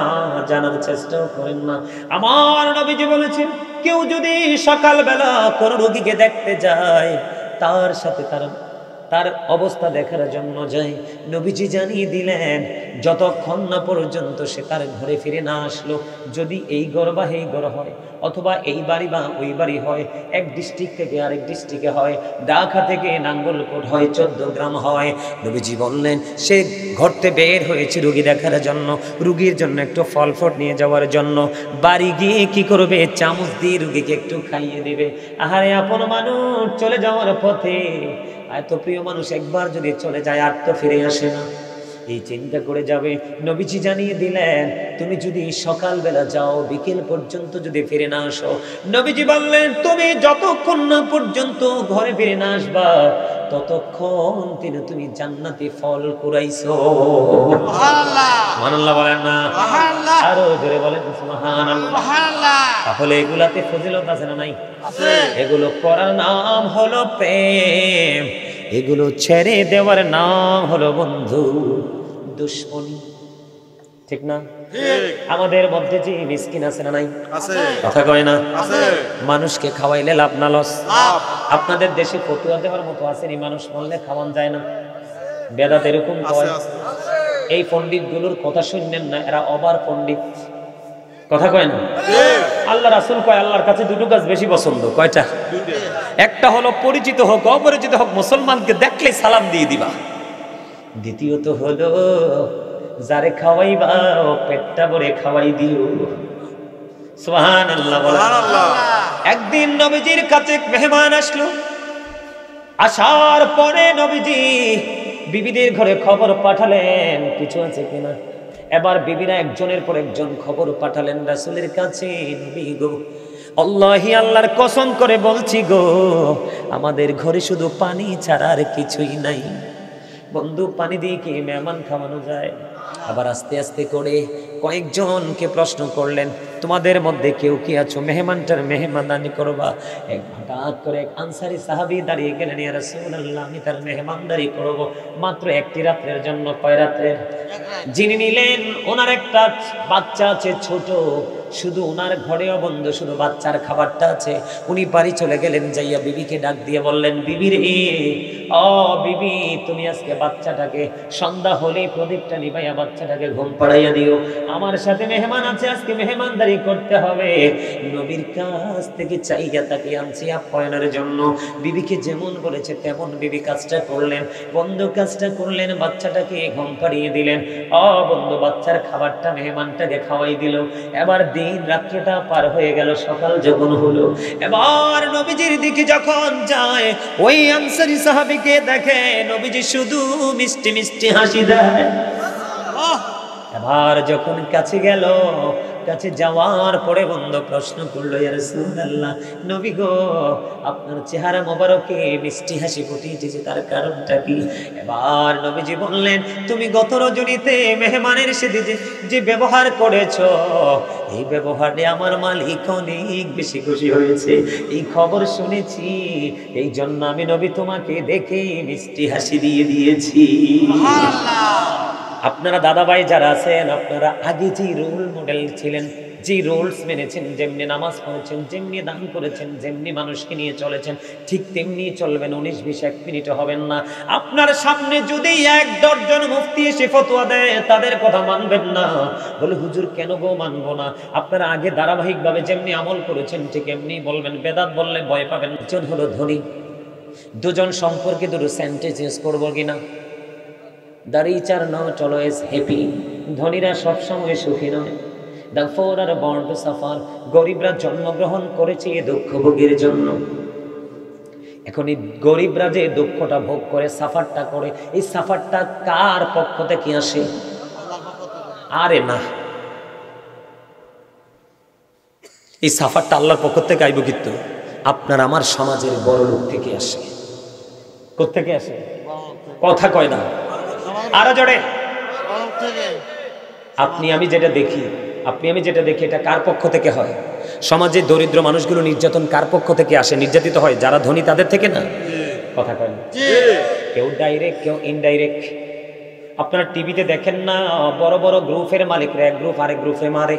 জানার চেষ্টাও করেন না। আমার নবীজি বলেছেন, কেউ যদি সকালবেলা কোনো রোগীকে দেখতে যায়, তার সাথে তার তার অবস্থা দেখার জন্য যাই। নবীজি জানিয়ে দিলেন, যতক্ষণ না পর্যন্ত সে তার ঘরে ফিরে না আসলো, যদি এই ঘর বা এই ঘর হয়, অথবা এই বাড়ি বা ওই বাড়ি হয়, এক ডিস্ট্রিক্ট থেকে আরেক ডিস্ট্রিক্টে হয় ডাকা থেকে নাঙ্গলকোট হয়, চোদ্দ গ্রাম হয়। নবীজি বললেন, সে ঘরতে বের হয়েছে রুগী দেখার জন্য, রুগীর জন্য একটু ফল ফট নিয়ে যাওয়ার জন্য। বাড়ি গিয়ে কি করবে? চামচ দিয়ে রুগীকে একটু খাইয়ে দেবে। আহারে, আপন মানুষ, চলে যাওয়ার পথে এত প্রিয় মানুষ একবার যদি চলে যায় আর তো ফিরে আসে না। এই চিন্তা করে যাবে। নবীজি জানিয়ে দিলেন তুমি যদি সকালবেলা যাও বিকেল পর্যন্ত যদি ফিরে না আসো। নবীজি বললেন তুমি যতক্ষণ না পর্যন্ত ঘরে ফিরে না আসবা ততক্ষণ তিনি তুমি জান্নাতি ফল কুড়াইছো। মানাল্লাহ বলেন না। আরও জোরে বলেন সুবহানাল্লাহ। তাহলে এগুলাতে ফজিলত আছে না নাই? এগুলো করার নাম হলো প্রেম। এগুলো ছেড়ে দেওয়ার নাম হলো বন্ধু। দুশ্মনী। ঠিক না? আমাদের মধ্যে যে মিসকিন আছে না নাই? কথা কয় না? মানুষকে খাওয়াইলে লাভ না লস। আপনাদের দেশে ফতুয়া দেওয়ার মতো আসেনি মানুষ মরলে খাওয়ান যায় না। বেদাত এরকম কয়। এই পণ্ডিতগুলোর কথা শুনলেন না এরা অবার পণ্ডিত। কথা কয় না? আল্লাহ রাসুল কয় আল্লাহর কাছে দুটো কাজ বেশি পছন্দ কয়টা? একটা হলো পরিচিত হোক অপরিচিত হোক মুসলমানকে দেখলে সালাম দিয়ে দিবা। দ্বিতীয়ত হলো যারে খাওয়াইবা পেটটা ভরে খাওয়াই দিও। সুবহান আল্লাহ একদিন নবীজির কাছে মেহমান আসলো। আসার পরে নবীজি বিবিদের ঘরে খবর পাঠালেন কিছু আছে কিনা? এবার বিবিরা একজনের পর একজন খবর পাঠালেন রাসুলের কাছে নবী গো আল্লাহি আল্লাহর কসম করে বলছি গো আমাদের ঘরে শুধু পানি ছাড়া আর কিছুই নাই। বন্ধু পানি দিয়ে কি মেহমান খাওয়ানো যায়? আবার আস্তে আস্তে করে কয়েকজনকে প্রশ্ন করলেন তোমাদের মধ্যে কেউ কি আছো? মেহমানটার মেহমানদানি করবা। এক হঠাৎ করে এক আনসারি সাহাবি দাঁড়িয়ে গেলেন, ইয়া রাসূলুল্লাহ, আমি তার মেহমানদারি করব। মাত্র একটি রাত্রের জন্য, কয় রাত্রের? যিনি নিলেন, ওনার একটা বাচ্চা আছে ছোট। শুধু ওনার ঘরেও বন্ধ, শুধু বাচ্চার খাবারটা আছে। উনি বাড়ি চলে গেলেন, যাইয়া বিবিকে ডাক দিয়ে বললেন, বিবি রে ও বিবি, তুমি আজকে বাচ্চাটাকে সন্ধ্যা হলে প্রদীপটা নিবাইয়া বাচ্চাটাকে ঘুম পাড়াইয়া দিও। আমার সাথে মেহমান আছে, আজকে মেহমানদারি খাতিরদারি করতে হবে। নবীর কাছ থেকে চাইয়া তাকে আনছি আপ্যায়নের জন্য। বিবিকে যেমন বলেছে, তেমন বিবি কাজটা করলেন। বন্ধু কাজটা করলেন, বাচ্চাটাকে ঘুম পাড়িয়ে দিলেন। অ বন্ধু, বাচ্চার খাবারটা, মেহমানটাকে খাওয়াই দিল। এবার দিন রাত্রটা পার হয়ে গেল, সকাল যখন হলো। এবার নবীজির দিকে যখন যায়, ওই আনসারি সাহাবিকে দেখে নবীজি শুধু মিষ্টি মিষ্টি হাসি দেয়। এবার যখন কাছে গেল কাছে যাওয়ার পরে বন্ধ প্রশ্ন করল, ইয়া রাসূলুল্লাহ, নবী গো, আপনার চেহারা মোবারকে মিষ্টি হাসি ফুটিয়েছে, তার কারণটা কি? এবার নবীজি বললেন, তুমি গত রজনীতে মেহমানের যে যে ব্যবহার করেছ, এই ব্যবহারে আমার মালিক অনেক বেশি খুশি হয়েছে। এই খবর শুনেছি, এই জন্য আমি নবী তোমাকে দেখে মিষ্টি হাসি দিয়ে দিয়েছি। আপনারা দাদাভাই যারা আছেন, আপনারা আগে যে রোল মডেল ছিলেন, যে রোলস মেনেছেন, যেমনি নামাজ পড়েছেন, যেমনি দান করেছেন, যেমনি মানুষকে নিয়ে চলেছেন, ঠিক তেমনি চলবেন, উনিশ বিশ এক মিনিটও হবেন না। আপনার সামনে যদি এক দশজন মুফতি এসে ফতোয়া দেয়, তাদের কথা মানবেন না। বলে, হুজুর, কেন গো মানবো না? আপনারা আগে ধারাবাহিকভাবে যেমনি আমল করেছেন, ঠিক এমনি বলবেন। বেদাত বললে ভয় পাবেন একজন হলো ধনী। দুজন সম্পর্কে দুটো সেন্টেন্স ইউজ করব কিনা? The rich are not always happy ধনীরা সবসময় সুখী নয়। The poor are born to suffer গরিবরা জন্মগ্রহণ করেছে এ দুঃখ ভোগের জন্য। এখন এই গরিবরা যে দুঃখটা ভোগ করে, সাফারটা করে, এই সাফারটা কার পক্ষ থেকে আসে? আরে না। এই সাফারটা আল্লাহর পক্ষ থেকে আইব কিন্তু। আপনার আমার সমাজের বড় লোক থেকে আসে। কোথেকে আসে? কথা কয় না। আরও জোরে। আপনি আমি যেটা দেখি আপনি আমি যেটা দেখি এটা কার পক্ষ থেকে হয়? সমাজে দরিদ্র মানুষগুলো নির্যাতন কার পক্ষ থেকে আসে? নির্যাতিত হয়? যারা ধনী তাদের থেকে না? কথা কয় না কেউ ডাইরেক্ট কেউ ইনডাইরেক্ট আপনারা টিভিতে দেখেন না বড় বড় গ্রুপের মালিকরা এক গ্রুপ আরেক গ্রুপে মারে।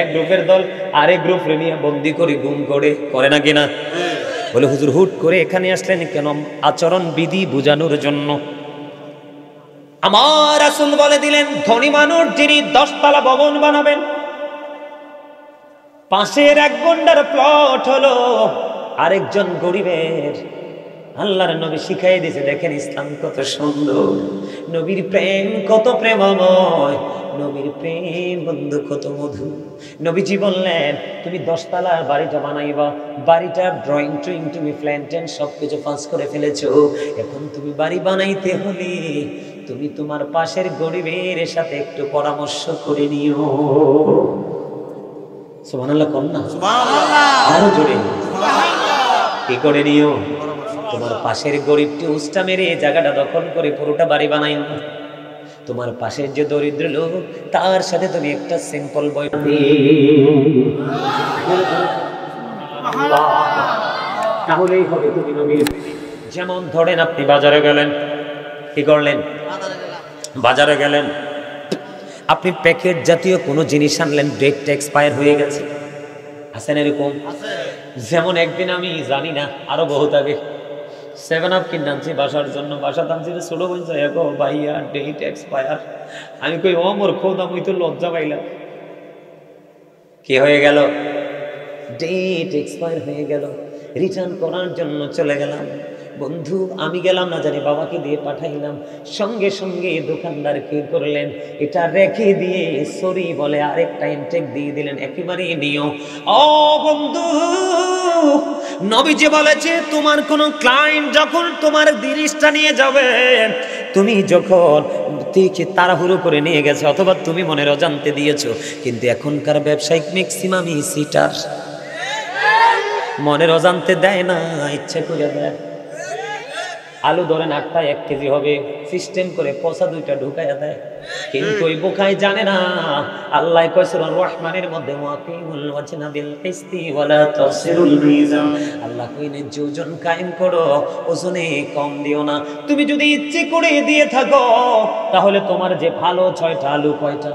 এক গ্রুপের দল আরেক গ্রুপ নিয়ে বন্দি করে গুম করে করে না কিনা? বলে হুজুর হুট করে এখানে আসলেন কেন? আচরণ বিধি বুঝানোর জন্য। আমার আসুন বলে দিলেন, ধনী মানুষ যিনি দশতলা ভবন বানাবেন, পাশের এক গন্ডার প্লট হলো আরেকজন গরিবের। আল্লাহর নবী শিখাই দিয়েছে, দেখেন ইসলাম কত সুন্দর, নবীর প্রেম কত প্রেমময়, নবীর প্রেম বন্ধু কত মধু নবীজি বললেন, তুমি দশতলার বাড়িটা বানাইবা, বাড়িটা ড্রয়িং ট্রয়িং তুমি প্ল্যান সব কিছু পাস করে ফেলেছো, এখন তুমি বাড়ি বানাইতে হলে তুমি তোমার পাশের গরিবের সাথে একটু পরামর্শ করে নিও। সুবহানাল্লাহ কর না? আরও জোরে। কি করে নিও? তোমার পাশের গরিবটি উস্টা মেরে জায়গাটা দখল করে পুরোটা বাড়ি না তোমার পাশের যে দরিদ্র লোক তার সাথে তুমি একটা সিম্পল বই তাহলেই হবে তুমি নবীর। যেমন ধরেন আপনি বাজারে গেলেন কি করলেন? বাজারে গেলেন। আপনি প্যাকেট জাতীয় কোনো জিনিস আনলেন ডেটটা এক্সপায়ার হয়ে গেছে? আছেন এরকম? যেমন একদিন আমি জানি না আরও বহুত আগে। সেভেন আপ কিনে আনছি বাসার জন্য। বাসা টানছি ছোট বলছে এগো ভাইয়া ডেট এক্সপায়ার আমি কই ও মোর খোদ আমি তো লজ্জা পাইলাম। কি হয়ে গেল? ডেট এক্সপায়ার হয়ে গেল। রিটার্ন করার জন্য চলে গেলাম। বন্ধু, আমি গেলাম না জানি, বাবাকে দিয়ে পাঠাইলাম। সঙ্গে সঙ্গে দোকানদার কি করলেন? এটা রেখে দিয়ে সরি বলে আরেকটা ইনটেক দিয়ে দিলেন, একেবারে নিও। ও বন্ধু, নবীজি বলেছে, তোমার কোনো ক্লায়েন্ট যখন তোমার জিনিসটা নিয়ে যাবে, তুমি যখন থেকে তাড়াহুড়ো করে নিয়ে গেছো, অথবা তুমি মনের অজান্তে দিয়েছ, কিন্তু এখনকার ব্যবসায়িক ম্যাক্সিমামই সিটার মনের অজান্তে দেয় না, ইচ্ছে করে দেয়। আলু ধরেন আটটা, এক কেজি হবে। সিস্টেম করে পচা দুইটা ঢুকাইয়া দেয়। কিন্তু ওই বোকায় জানে না। আল্লাহ কয়সুর রহমানের মধ্যে ওয়াকিমুল ওয়াজনা কিসতি ওয়ালা তাসিরুল মিজান। আল্লাহ কইনে ওজন কায়েম করো, ওজনে কম দিও না। তুমি যদি ইচ্ছে করে দিয়ে থাকো, তাহলে তোমার যে ভালো ছয়টা আলু কয়টা?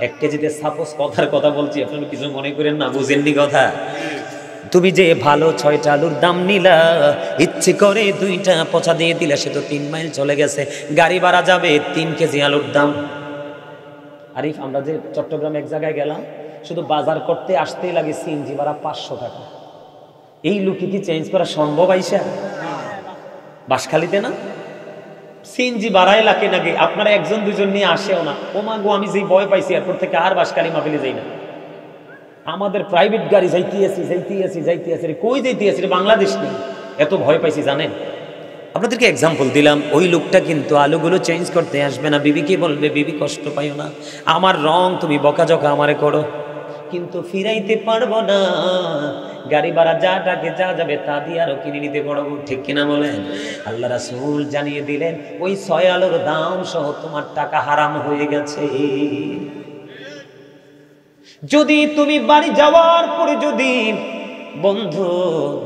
এক কেজিতে সাপোজ কথার কথা বলছি, আপনারা কিছু মনে করেন না, বুঝেননি কথা? তুমি যে ভালো ছয়টা আলুর দাম নিলা, ইচ্ছে করে দুইটা পচা দিয়ে দিলে সে তো তিন মাইল চলে গেছে। গাড়ি ভাড়া যাবে তিন কেজি আলুর দাম। আরিফ, আমরা যে চট্টগ্রামে এক জায়গায় গেলাম, শুধু বাজার করতে আসতেই লাগে সিএনজি ভাড়া পাঁচশো টাকা। এই লুকি কি চেঞ্জ করা সম্ভব আইসা? বাসখালিতে না? সিএনজি বাড়ায় লাগে নাকি? আপনারা একজন দুজন নিয়ে আসেও না। ও মা গো, আমি যেই ভয় পাইছি, এরপর থেকে আর বাসখালি মাহফিলে যাই না। আমাদের প্রাইভেট গাড়ি যাইতে আছি যাইতে আছি যাইতে আছি কই যাইতে আছি বাংলাদেশ নেই। এত ভয় পাইছি, জানেন? আপনাদেরকে এক্সাম্পল দিলাম, ওই লোকটা কিন্তু আলুগুলো চেঞ্জ করতে আসবে না। বিবিকে বলবে, বিবি, কষ্ট পাইও না। আমার রং তুমি বকাঝকা আমারে করো। কিন্তু ফিরাইতে পারব না। গাড়ি ভাড়া যা ডাকে, যা যাবে, তা দিয়ে আরও কিনে নিতে পারব ঠিক কিনা বলেন? আল্লাহ রাসূল জানিয়ে দিলেন, ওই ছয় আলোর দাম সহ তোমার টাকা হারাম হয়ে গেছে। যদি তুমি বাড়ি যাওয়ার পরে যদি বন্ধু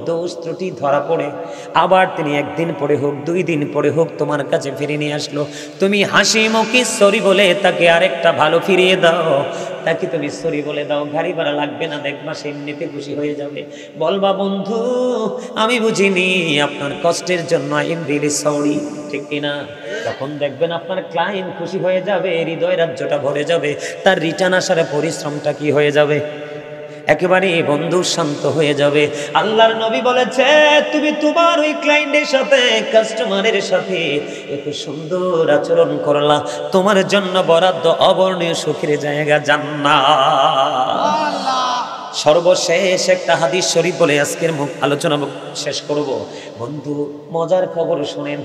দোষ ত্রুটি ধরা পড়ে, আবার তিনি একদিন পরে হোক, দুই দিন পরে হোক তোমার কাছে ফিরে নিয়ে আসলো, তুমি হাসি মুখে সরি বলে তাকে আরেকটা ভালো ফিরিয়ে দাও। তাকে তুমি সরি বলে দাও, গাড়ি ভাড়া লাগবে না দেখবা সে এমনিতে খুশি হয়ে যাবে। বলবা বন্ধু, আমি বুঝিনি আপনার কষ্টের জন্য আই এম সরি, ঠিক কিনা তখন দেখবেন আপনার ক্লায়েন্ট খুশি হয়ে যাবে, হৃদয় রাজ্যটা ভরে যাবে, তার রিটার্ন আসার পরিশ্রমটা কি হয়ে যাবে? একেবারে বন্ধু শান্ত হয়ে যাবে। আল্লাহর নবী বলেছে, তুমি তোমার ওই ক্লায়েন্টের সাথে কাস্টমারের সাথে এত সুন্দর আচরণ করলা। তোমার জন্য বরাদ্দ অবর্ণীয় সুখের জায়গা জান্নাত। সর্বশেষ একটা হাদিস শরীফ বলে আজকের মুখ আলোচনা শেষ করব। বন্ধু, মজার খবর শোনেন,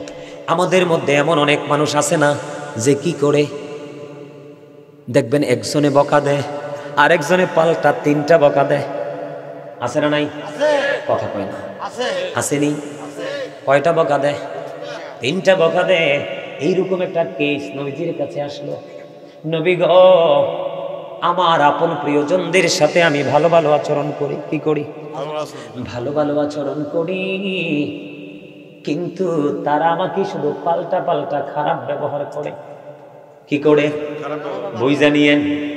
আমাদের মধ্যে এমন অনেক মানুষ আছে না, যে কি করে? দেখবেন একজনে বকা দেয় আরেকজনে পাল্টা তিনটা বকা দেয়। আছে না নাই? কথা কয় না। আসেনি? কয়টা বকা দেয়? তিনটা বকা দেয়। এইরকম একটা কেস নবীজির কাছে আসলো। নবী গ আমার আপন প্রিয়জনদের সাথে আমি ভালো ভালো আচরণ করি। কি করি? ভালো ভালো আচরণ করি। কিন্তু তারা আমাকে শুধু পাল্টা পাল্টা খারাপ ব্যবহার করে। কি করে। বই জানিয়েন।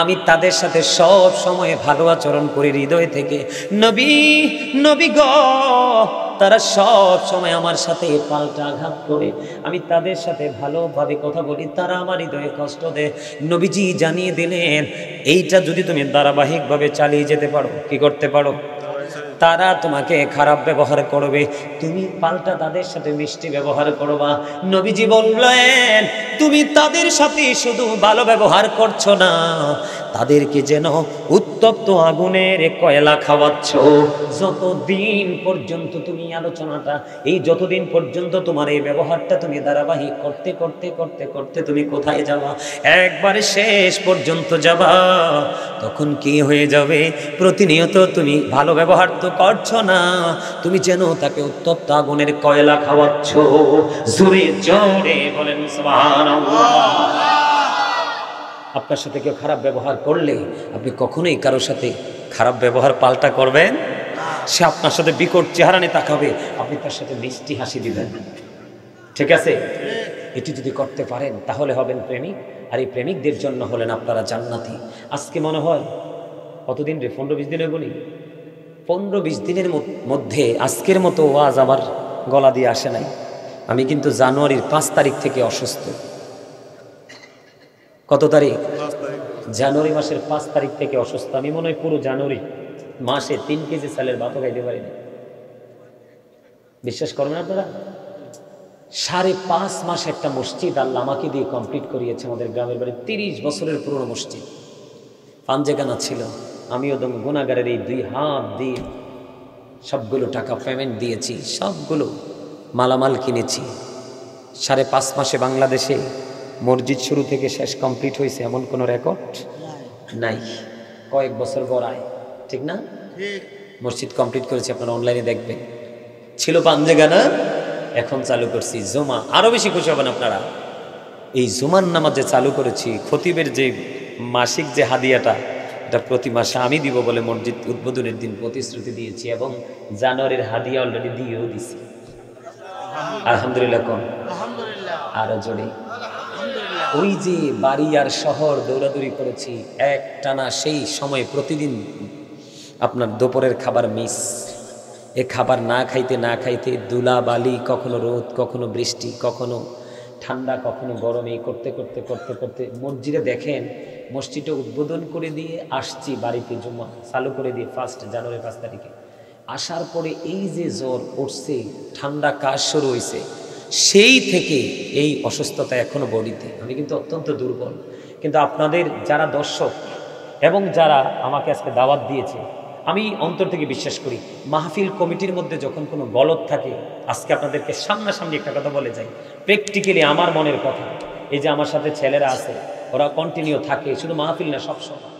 আমি তাদের সাথে সব সময় ভালো আচরণ করি হৃদয় থেকে। নবী নবী গ, তারা সব সময় আমার সাথে পাল্টা আঘাত করে। আমি তাদের সাথে ভালোভাবে কথা বলি, তারা আমার হৃদয়ে কষ্ট দেয়। নবীজি জানিয়ে দিলেন, এইটা যদি তুমি ধারাবাহিকভাবে চালিয়ে যেতে পারো, কি করতে পারো? তারা তোমাকে খারাপ ব্যবহার করবে। তুমি পাল্টা তাদের সাথে মিষ্টি ব্যবহার করবা। নবীজি বললেন, তুমি তাদের সাথে শুধু ভালো ব্যবহার করছ না। তাদেরকে যেন উত্তপ্ত আগুনের কয়লা খাওয়াচ্ছ। যতদিন পর্যন্ত তুমি আলোচনাটা, এই যতদিন পর্যন্ত তোমার এই ব্যবহারটা তুমি ধারাবাহিক করতে করতে করতে করতে তুমি কোথায় যাবা, একবারে শেষ পর্যন্ত যাবা, তখন কি হয়ে যাবে? প্রতিনিয়ত তুমি ভালো ব্যবহার তো করছ না, তুমি যেন তাকে উত্তপ্ত আগুনের কয়লা খাওয়াচ্ছ। জোরে জোরে বলেন, সুবহানাল্লাহ। আপনার সাথে কেউ খারাপ ব্যবহার করলে আপনি কখনোই কারোর সাথে খারাপ ব্যবহার পাল্টা করবেন সে আপনার সাথে বিকট চেহারা নিয়ে তাকাবে, আপনি তার সাথে মিষ্টি হাসি দিবেন। ঠিক আছে? এটি যদি করতে পারেন, তাহলে হবেন প্রেমিক। আর এই প্রেমিকদের জন্য হলেন আপনারা জান্নাতি। আজকে মনে হয়, কতদিন রে? পনেরো বিশ দিনের বলি পনেরো বিশ দিনের মধ্যে আজকের মতো ওয়াজ আমার গলা দিয়ে আসে নাই। আমি কিন্তু জানুয়ারির পাঁচ তারিখ থেকে অসুস্থ। কত তারিখ? জানুয়ারি মাসের পাঁচ তারিখ থেকে অসুস্থ। আমি মনে হয় পুরো জানুয়ারি মাসে তিন কেজি চালের ভাতও খাইতে পারিনি বিশ্বাস করবেন আপনারা? সাড়ে পাঁচ মাস একটা মসজিদ আল্লাহ আমাকে দিয়ে কমপ্লিট করিয়েছে আমাদের গ্রামের বাড়ি তিরিশ বছরের পুরনো মসজিদ। পাঞ্জেগানা ছিল। আমিও দম গুণাগারের এই দুই হাত দিয়ে সবগুলো টাকা পেমেন্ট দিয়েছি সবগুলো মালামাল কিনেছি। সাড়ে পাঁচ মাসে বাংলাদেশে মসজিদ শুরু থেকে শেষ কমপ্লিট হয়েছে এমন কোনো রেকর্ড নাই। কয়েক বছর গড়ায় ঠিক না? মসজিদ কমপ্লিট করেছি আপনারা অনলাইনে দেখবেন। ছিল পাঞ্জেগানা এখন চালু করছি। জমা। আরও বেশি খুশি হবেন আপনারা। এই জুমার নামাজ যে চালু করেছি খতিবের যে মাসিক যে হাদিয়াটা এটা প্রতি মাসে আমি দিব বলে মসজিদ উদ্বোধনের দিন প্রতিশ্রুতি দিয়েছি এবং জানুয়ারির হাদিয়া অলরেডি দিয়েও দিছি। আলহামদুলিল্লাহ। কোন আরও জোরে। ওই যে বাড়ি আর শহর দৌড়াদৌড়ি করেছি, এক টানা সেই সময় প্রতিদিন আপনার দুপুরের খাবার মিস। এ খাবার না খাইতে না খাইতে দুলা বালি কখনো রোদ, কখনো বৃষ্টি, কখনো ঠান্ডা, কখনো গরম, এই করতে করতে করতে করতে মসজিদে দেখেন, মসজিদটা উদ্বোধন করে দিয়ে আসছি বাড়িতে জমা চালু করে দিয়ে ফার্স্ট জানুয়ারি পাঁচ তারিখে। আসার পরে এই যে জ্বর উঠছে, ঠান্ডা কাজ শুরু হয়েছে সেই থেকে এই অসুস্থতা এখনও বডিতে। আমি কিন্তু অত্যন্ত দুর্বল। কিন্তু আপনাদের যারা দর্শক এবং যারা আমাকে আজকে দাওয়াত দিয়েছে, আমি অন্তর থেকে বিশ্বাস করি, মাহফিল কমিটির মধ্যে যখন কোনো গলত থাকে, আজকে আপনাদেরকে সামনাসামনি একটা কথা বলে যাই। প্র্যাকটিক্যালি আমার মনের কথা, এই যে আমার সাথে ছেলেরা আছে, ওরা কন্টিনিউ থাকে, শুধু মাহফিল না সবসময়